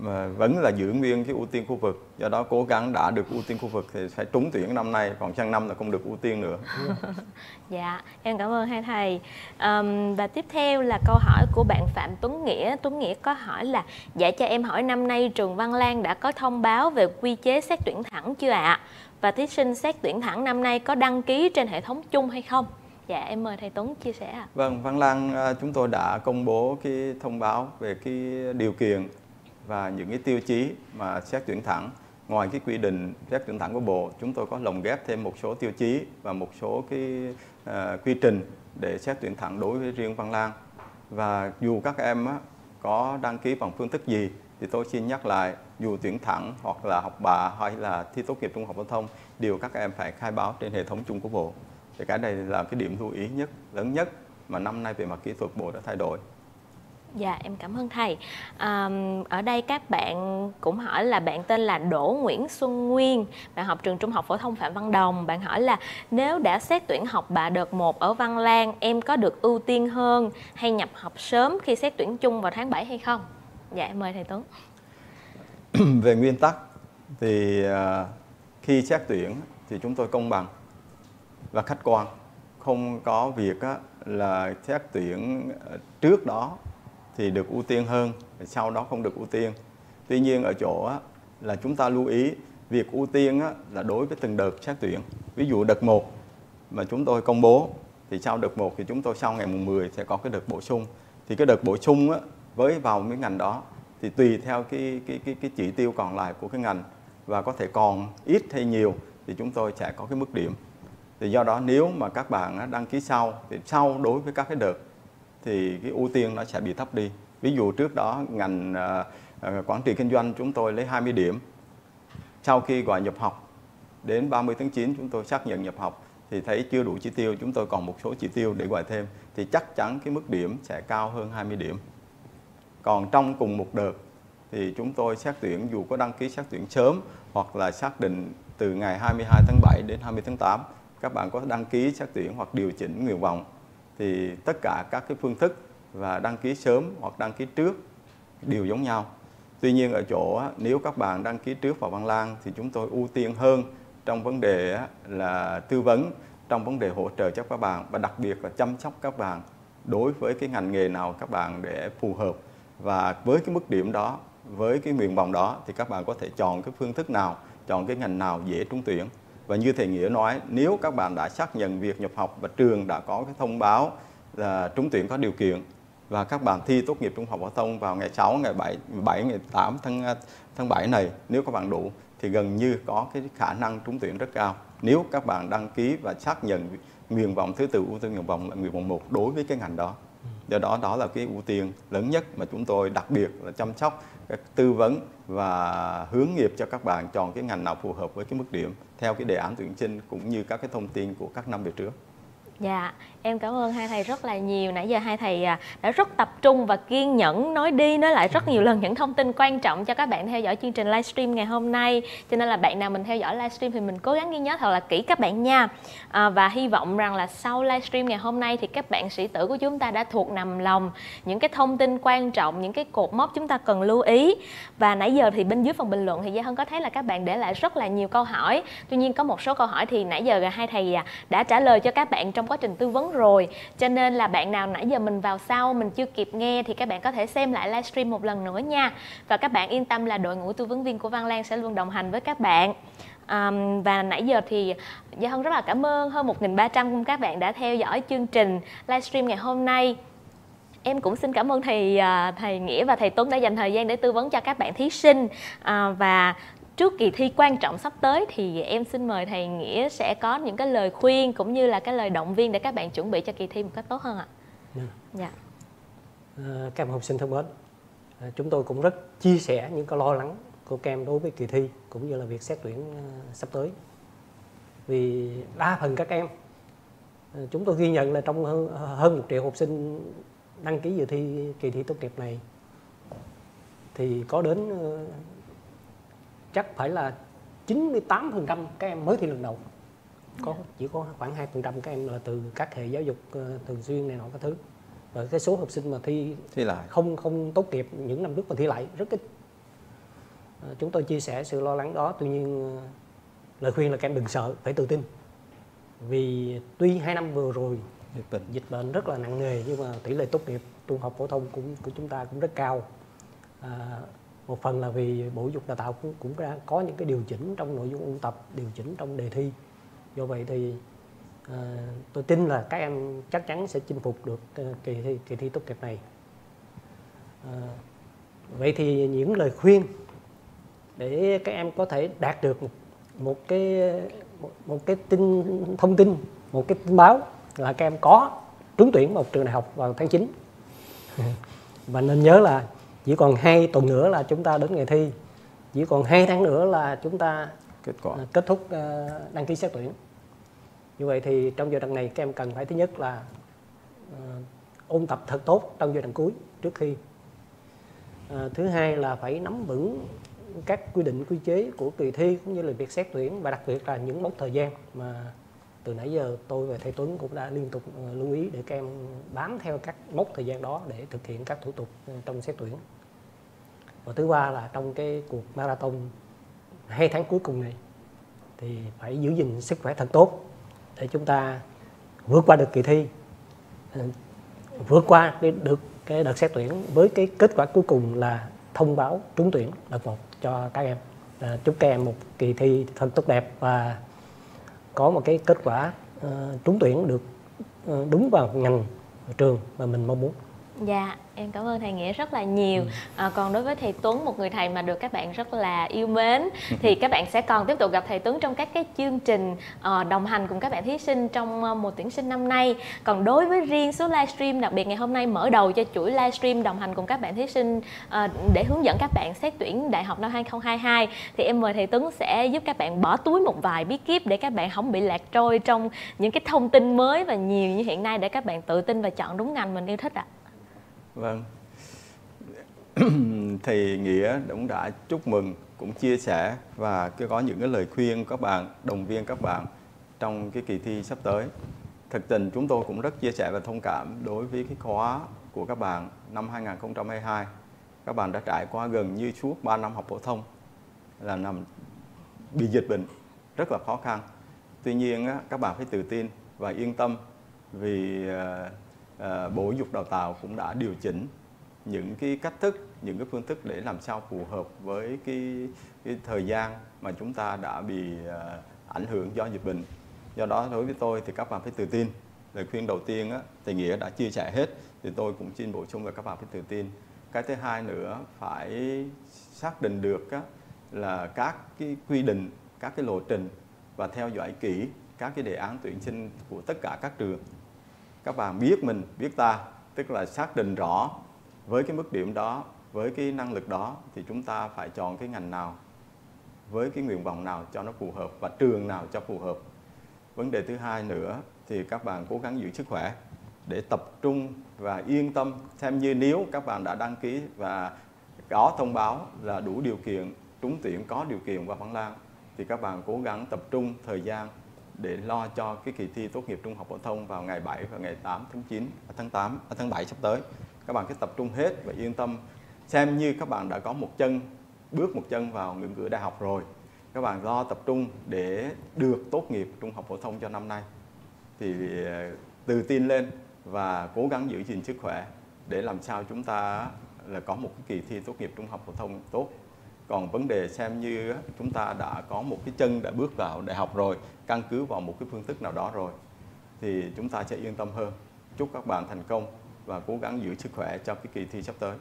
mà vẫn là giữ nguyên cái ưu tiên khu vực. Do đó cố gắng đã được ưu tiên khu vực thì phải trúng tuyển năm nay còn sang năm là không được ưu tiên nữa. Dạ em cảm ơn hai thầy. Um, và tiếp theo là câu hỏi của bạn phạm tuấn nghĩa. Tuấn nghĩa có hỏi là dạ cho em hỏi năm nay trường văn lan đã có thông báo về quy chế xét tuyển thẳng chưa ạ? À? và thí sinh xét tuyển thẳng năm nay có đăng ký trên hệ thống chung hay không? Dạ em mời thầy Tuấn chia sẻ ạ. Vâng, Văn Lan à, chúng tôi đã công bố cái thông báo về cái điều kiện và những cái tiêu chí mà xét tuyển thẳng. Ngoài cái quy định xét tuyển thẳng của bộ chúng tôi có lồng ghép thêm một số tiêu chí và một số cái uh, quy trình để xét tuyển thẳng đối với riêng Văn Lang. Và dù các em á, có đăng ký bằng phương thức gì thì tôi xin nhắc lại dù tuyển thẳng hoặc là học bạ hay là thi tốt nghiệp trung học phổ thông đều các em phải khai báo trên hệ thống chung của bộ. Thì cái này là cái điểm lưu ý nhất lớn nhất mà năm nay về mặt kỹ thuật bộ đã thay đổi. Dạ em cảm ơn thầy. À, ở đây các bạn cũng hỏi là bạn tên là Đỗ Nguyễn Xuân Nguyên, bạn học trường Trung học phổ thông Phạm Văn Đồng. Bạn hỏi là nếu đã xét tuyển học bạ đợt 1 ở Văn Lang, em có được ưu tiên hơn hay nhập học sớm khi xét tuyển chung vào tháng 7 hay không? Dạ em mời thầy Tuấn. Về nguyên tắc thì à, khi xét tuyển thì chúng tôi công bằng và khách quan, không có việc là xét tuyển trước đó thì được ưu tiên hơn sau đó không được ưu tiên. Tuy nhiên ở chỗ là chúng ta lưu ý việc ưu tiên là đối với từng đợt xét tuyển. Ví dụ đợt 1 mà chúng tôi công bố thì sau đợt 1 thì chúng tôi sau ngày mùng 10 sẽ có cái đợt bổ sung. Thì cái đợt bổ sung á, với vào cái ngành đó thì tùy theo cái cái cái cái chỉ tiêu còn lại của cái ngành. Và có thể còn ít hay nhiều thì chúng tôi sẽ có cái mức điểm. Thì do đó nếu mà các bạn đăng ký sau thì sau đối với các cái đợt thì cái ưu tiên nó sẽ bị thấp đi. Ví dụ trước đó ngành uh, quản trị kinh doanh chúng tôi lấy 20 điểm. Sau khi gọi nhập học đến 30 tháng 9 chúng tôi xác nhận nhập học thì thấy chưa đủ chỉ tiêu chúng tôi còn một số chỉ tiêu để gọi thêm thì chắc chắn cái mức điểm sẽ cao hơn 20 điểm. Còn trong cùng một đợt thì chúng tôi xét tuyển dù có đăng ký xét tuyển sớm hoặc là xác định từ ngày 22 tháng 7 đến 20 tháng 8 các bạn có đăng ký xét tuyển hoặc điều chỉnh nguyện vọng thì tất cả các cái phương thức và đăng ký sớm hoặc đăng ký trước đều giống nhau. Tuy nhiên ở chỗ nếu các bạn đăng ký trước vào Văn Lang thì chúng tôi ưu tiên hơn trong vấn đề là tư vấn, trong vấn đề hỗ trợ cho các bạn và đặc biệt là chăm sóc các bạn đối với cái ngành nghề nào các bạn để phù hợp và với cái mức điểm đó, với cái nguyện vọng đó thì các bạn có thể chọn cái phương thức nào, chọn cái ngành nào dễ trúng tuyển. Và như thầy Nghĩa nói, nếu các bạn đã xác nhận việc nhập học và trường đã có cái thông báo là trúng tuyển có điều kiện và các bạn thi tốt nghiệp trung học phổ thông vào ngày 6, ngày 7, 7 ngày 8 tháng à, tháng 7 này nếu các bạn đủ thì gần như có cái khả năng trúng tuyển rất cao. Nếu các bạn đăng ký và xác nhận nguyện vọng thứ tự ưu tiên nguyện vọng là nguyện vọng một đối với cái ngành đó. Do đó đó là cái ưu tiên lớn nhất mà chúng tôi đặc biệt là chăm sóc, các tư vấn và hướng nghiệp cho các bạn chọn cái ngành nào phù hợp với cái mức điểm theo cái đề án tuyển sinh cũng như các cái thông tin của các năm về trước. Dạ, em cảm ơn hai thầy rất là nhiều. Nãy giờ hai thầy à, đã rất tập trung và kiên nhẫn nói đi nói lại rất nhiều lần những thông tin quan trọng cho các bạn theo dõi chương trình livestream ngày hôm nay. Cho nên là bạn nào mình theo dõi livestream thì mình cố gắng ghi nhớ thật là kỹ các bạn nha. À, và hy vọng rằng là sau livestream ngày hôm nay thì các bạn sĩ tử của chúng ta đã thuộc nằm lòng những cái thông tin quan trọng, những cái cột mốc chúng ta cần lưu ý. Và nãy giờ thì bên dưới phần bình luận thì Gia Hân có thấy là các bạn để lại rất là nhiều câu hỏi. Tuy nhiên có một số câu hỏi thì nãy giờ hai thầy à, đã trả lời cho các bạn trong quá trình tư vấn rồi. Cho nên là bạn nào nãy giờ mình vào sau mình chưa kịp nghe thì các bạn có thể xem lại livestream một lần nữa nha. Và các bạn yên tâm là đội ngũ tư vấn viên của Văn Lan sẽ luôn đồng hành với các bạn. Um, và nãy giờ thì Gia Hân rất là cảm ơn. Hơn 1.300 các bạn đã theo dõi chương trình livestream ngày hôm nay. Em cũng xin cảm ơn thầy à, thầy Nghĩa và thầy Tuấn đã dành thời gian để tư vấn cho các bạn thí sinh. À, và trước kỳ thi quan trọng sắp tới thì em xin mời thầy Nghĩa sẽ có những cái lời khuyên cũng như là cái lời động viên để các bạn chuẩn bị cho kỳ thi một cách tốt hơn ạ. Dạ. dạ. À, các em học sinh thân mến, à, chúng tôi cũng rất chia sẻ những cái lo lắng của các em đối với kỳ thi cũng như là việc xét tuyển à, sắp tới. Vì đa phần các em à, chúng tôi ghi nhận là trong hơn, hơn một triệu học sinh đăng ký dự thi kỳ thi tốt nghiệp này thì có đến chắc phải là 98% các em mới thi lần đầu. Có chỉ có khoảng 2% các em là từ các hệ giáo dục uh, thường xuyên này nọ các thứ. Và cái số học sinh mà thi thi lại. không không tốt nghiệp những năm trước mà thi lại rất ít. Uh, chúng tôi chia sẻ sự lo lắng đó tuy nhiên uh, lời khuyên là các em đừng sợ phải tự tin. Vì tuy hai năm vừa rồi dịch bệnh. dịch bệnh rất là nặng nề nhưng mà tỷ lệ tốt nghiệp trung học phổ thông cũng của chúng ta cũng rất cao. À, một phần là vì bộ dục đào tạo cũng cũng đã có những cái điều chỉnh trong nội dung ôn tập điều chỉnh trong đề thi. Do vậy thì uh, tôi tin là các em chắc chắn sẽ chinh phục được uh, kỳ thi kỳ thi tốt nghiệp này. Uh, vậy thì những lời khuyên để các em có thể đạt được một, một cái một, một cái tin thông tin một cái tin báo là các em có trúng tuyển vào trường đại học vào tháng 9 và nên nhớ là chỉ còn hai tuần nữa là chúng ta đến ngày thi. Chỉ còn hai tháng nữa là chúng ta kết quả. à, kết thúc à, đăng ký xét tuyển. Như vậy thì trong giai đoạn này các em cần phải thứ nhất là à, ôn tập thật tốt trong giai đoạn cuối trước khi. À, thứ hai là phải nắm vững các quy định quy chế của kỳ thi cũng như là việc xét tuyển và đặc biệt là những mốc thời gian mà từ nãy giờ tôi và thầy Tuấn cũng đã liên tục ờ, lưu ý để các em bám theo các mốc thời gian đó để thực hiện các thủ tục ờ, trong xét tuyển và thứ ba là trong cái cuộc marathon hai tháng cuối cùng này thì phải giữ gìn sức khỏe thật tốt để chúng ta vượt qua được kỳ thi ờ, vượt qua được cái đợt xét tuyển với cái kết quả cuối cùng là thông báo trúng tuyển đợt một cho các em. À, chúc các em một kỳ thi thật tốt đẹp và có một cái kết quả uh, trúng tuyển được uh, đúng vào ngành trường mà mình mong muốn. Dạ, em cảm ơn thầy Nghĩa rất là nhiều. Ừ. À, còn đối với thầy Tuấn, một người thầy mà được các bạn rất là yêu mến, thì các bạn sẽ còn tiếp tục gặp thầy Tuấn trong các cái chương trình uh, đồng hành cùng các bạn thí sinh trong uh, mùa tuyển sinh năm nay. Còn đối với riêng số livestream đặc biệt ngày hôm nay mở đầu cho chuỗi livestream đồng hành cùng các bạn thí sinh uh, để hướng dẫn các bạn xét tuyển đại học năm 2022 thì em mời thầy Tuấn sẽ giúp các bạn bỏ túi một vài bí kíp để các bạn không bị lạc trôi trong những cái thông tin mới và nhiều như hiện nay để các bạn tự tin và chọn đúng ngành mình yêu thích ạ. À vâng. Thì nghĩa cũng đã chúc mừng cũng chia sẻ và có những cái lời khuyên các bạn động viên các bạn trong cái kỳ thi sắp tới. Thực tình chúng tôi cũng rất chia sẻ và thông cảm đối với cái khóa của các bạn năm 2022 các bạn đã trải qua gần như suốt 3 năm học phổ thông là nằm bị dịch bệnh rất là khó khăn. Tuy nhiên á, các bạn phải tự tin và yên tâm vì ờ, uh, Bộ dục Đào tạo cũng đã điều chỉnh những cái cách thức, những cái phương thức để làm sao phù hợp với cái, cái thời gian mà chúng ta đã bị uh, ảnh hưởng do dịch bệnh. Do đó đối với tôi thì các bạn phải tự tin. Lời khuyên đầu tiên á, thầy Nghĩa đã chia sẻ hết thì tôi cũng xin bổ sung là các bạn phải tự tin. Cái thứ hai nữa phải xác định được á, là các cái quy định, các cái lộ trình và theo dõi kỹ các cái đề án tuyển sinh của tất cả các trường các bạn biết mình, biết ta, tức là xác định rõ với cái mức điểm đó, với cái năng lực đó thì chúng ta phải chọn cái ngành nào, với cái nguyện vọng nào cho nó phù hợp và trường nào cho phù hợp. Vấn đề thứ hai nữa thì các bạn cố gắng giữ sức khỏe để tập trung và yên tâm. Xem như nếu các bạn đã đăng ký và có thông báo là đủ điều kiện, trúng tuyển, có điều kiện vào Văn Lan thì các bạn cố gắng tập trung thời gian để lo cho cái kỳ thi tốt nghiệp trung học phổ thông vào ngày 7 và ngày 8 tháng 9 à, tháng 8 à, tháng 7 sắp tới. Các bạn cứ tập trung hết và yên tâm xem như các bạn đã có một chân, bước một chân vào ngưỡng cửa đại học rồi. Các bạn lo tập trung để được tốt nghiệp trung học phổ thông cho năm nay. Thì à, tự tin lên và cố gắng giữ gìn sức khỏe để làm sao chúng ta là có một cái kỳ thi tốt nghiệp trung học phổ thông tốt còn vấn đề xem như chúng ta đã có một cái chân đã bước vào đại học rồi, căn cứ vào một cái phương thức nào đó rồi, thì chúng ta sẽ yên tâm hơn. Chúc các bạn thành công và cố gắng giữ sức khỏe cho cái kỳ thi sắp tới.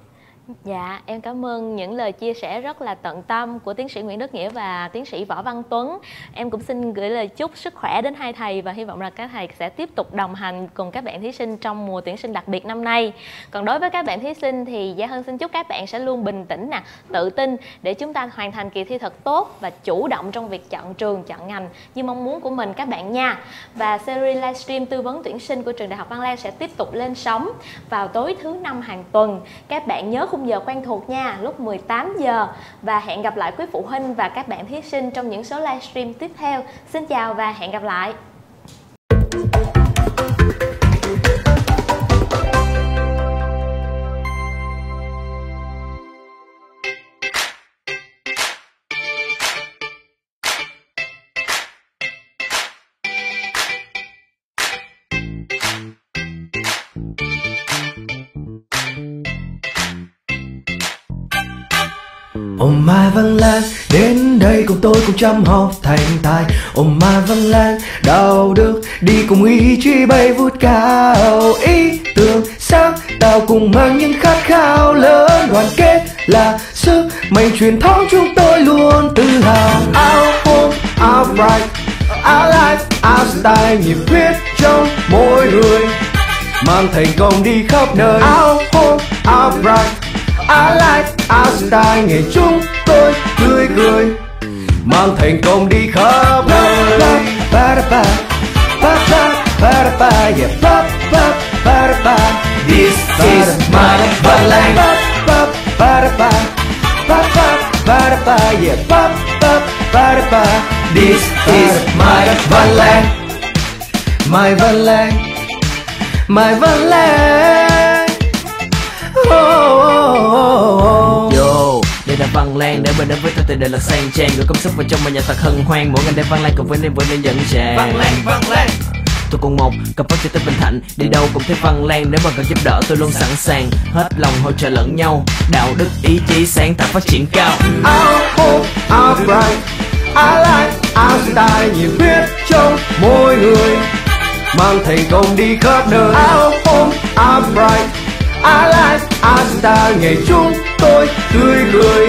Dạ, em cảm ơn những lời chia sẻ rất là tận tâm của tiến sĩ Nguyễn Đức Nghĩa và tiến sĩ Võ Văn Tuấn. Em cũng xin gửi lời chúc sức khỏe đến hai thầy và hy vọng là các thầy sẽ tiếp tục đồng hành cùng các bạn thí sinh trong mùa tuyển sinh đặc biệt năm nay. Còn đối với các bạn thí sinh thì Gia Hân xin chúc các bạn sẽ luôn bình tĩnh nè, tự tin để chúng ta hoàn thành kỳ thi thật tốt và chủ động trong việc chọn trường, chọn ngành như mong muốn của mình các bạn nha. Và series livestream tư vấn tuyển sinh của trường Đại học Văn Lang sẽ tiếp tục lên sóng vào tối thứ năm hàng tuần. Các bạn nhớ khung giờ quen thuộc nha, lúc 18 giờ và hẹn gặp lại quý phụ huynh và các bạn thí sinh trong những số livestream tiếp theo. Xin chào và hẹn gặp lại. Ôm mai văn lan đến đây cùng tôi cùng chăm học thành tài. Ôm mai văn lan đạo đức đi cùng ý chí bay vút cao. Ý tưởng sáng tạo cùng mang những khát khao lớn. Đoàn kết là sức mạnh truyền thống chúng tôi luôn tự hào. Our home, our pride, our life, our style Nhiệt huyết trong mỗi người. Mang thành công đi khắp nơi. Our home, our pride I like our style nghề chúng tôi tươi cười mang thành công đi khắp nơi ba da ba ba da ba da ba yeah ba ba ba da ba this is my ballet ba ba ba da ba ba ba ba da ba yeah ba ba ba da ba this is my ballet my ballet my ballet Văn Lan để bên đến với tôi tên đời là sang trang. Gửi công sức vào trong mà nhà thật hân hoan. Mỗi ngày đêm Văn Lan cùng với niềm vui nên dẫn tràn Văn Lan, Văn Lan. Tôi cùng một cặp phát cho tới Bình Thạnh. Đi đâu cũng thấy Văn Lan. Nếu mà cần giúp đỡ tôi luôn sẵn sàng. Hết lòng hỗ trợ lẫn nhau. Đạo đức ý chí sáng tạo phát triển cao. Our hope, our bright I like our style nhiệt huyết trong mỗi người. Mang thành công đi khắp nơi. Our home, our bright I like our style nghề chúng tôi tươi cười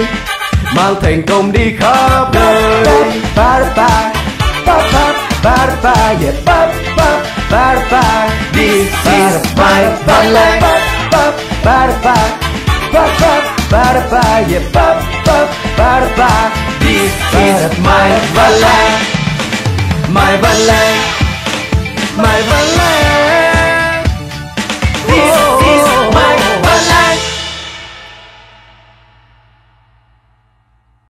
Mang thành công đi khắp nơi Ba ba ba ba ba ba ba yeah ba ba ba ba This is my ballet ba ba ba ba ba ba ba ba yeah ba ba ba ba This is my ballet My ballet My ballet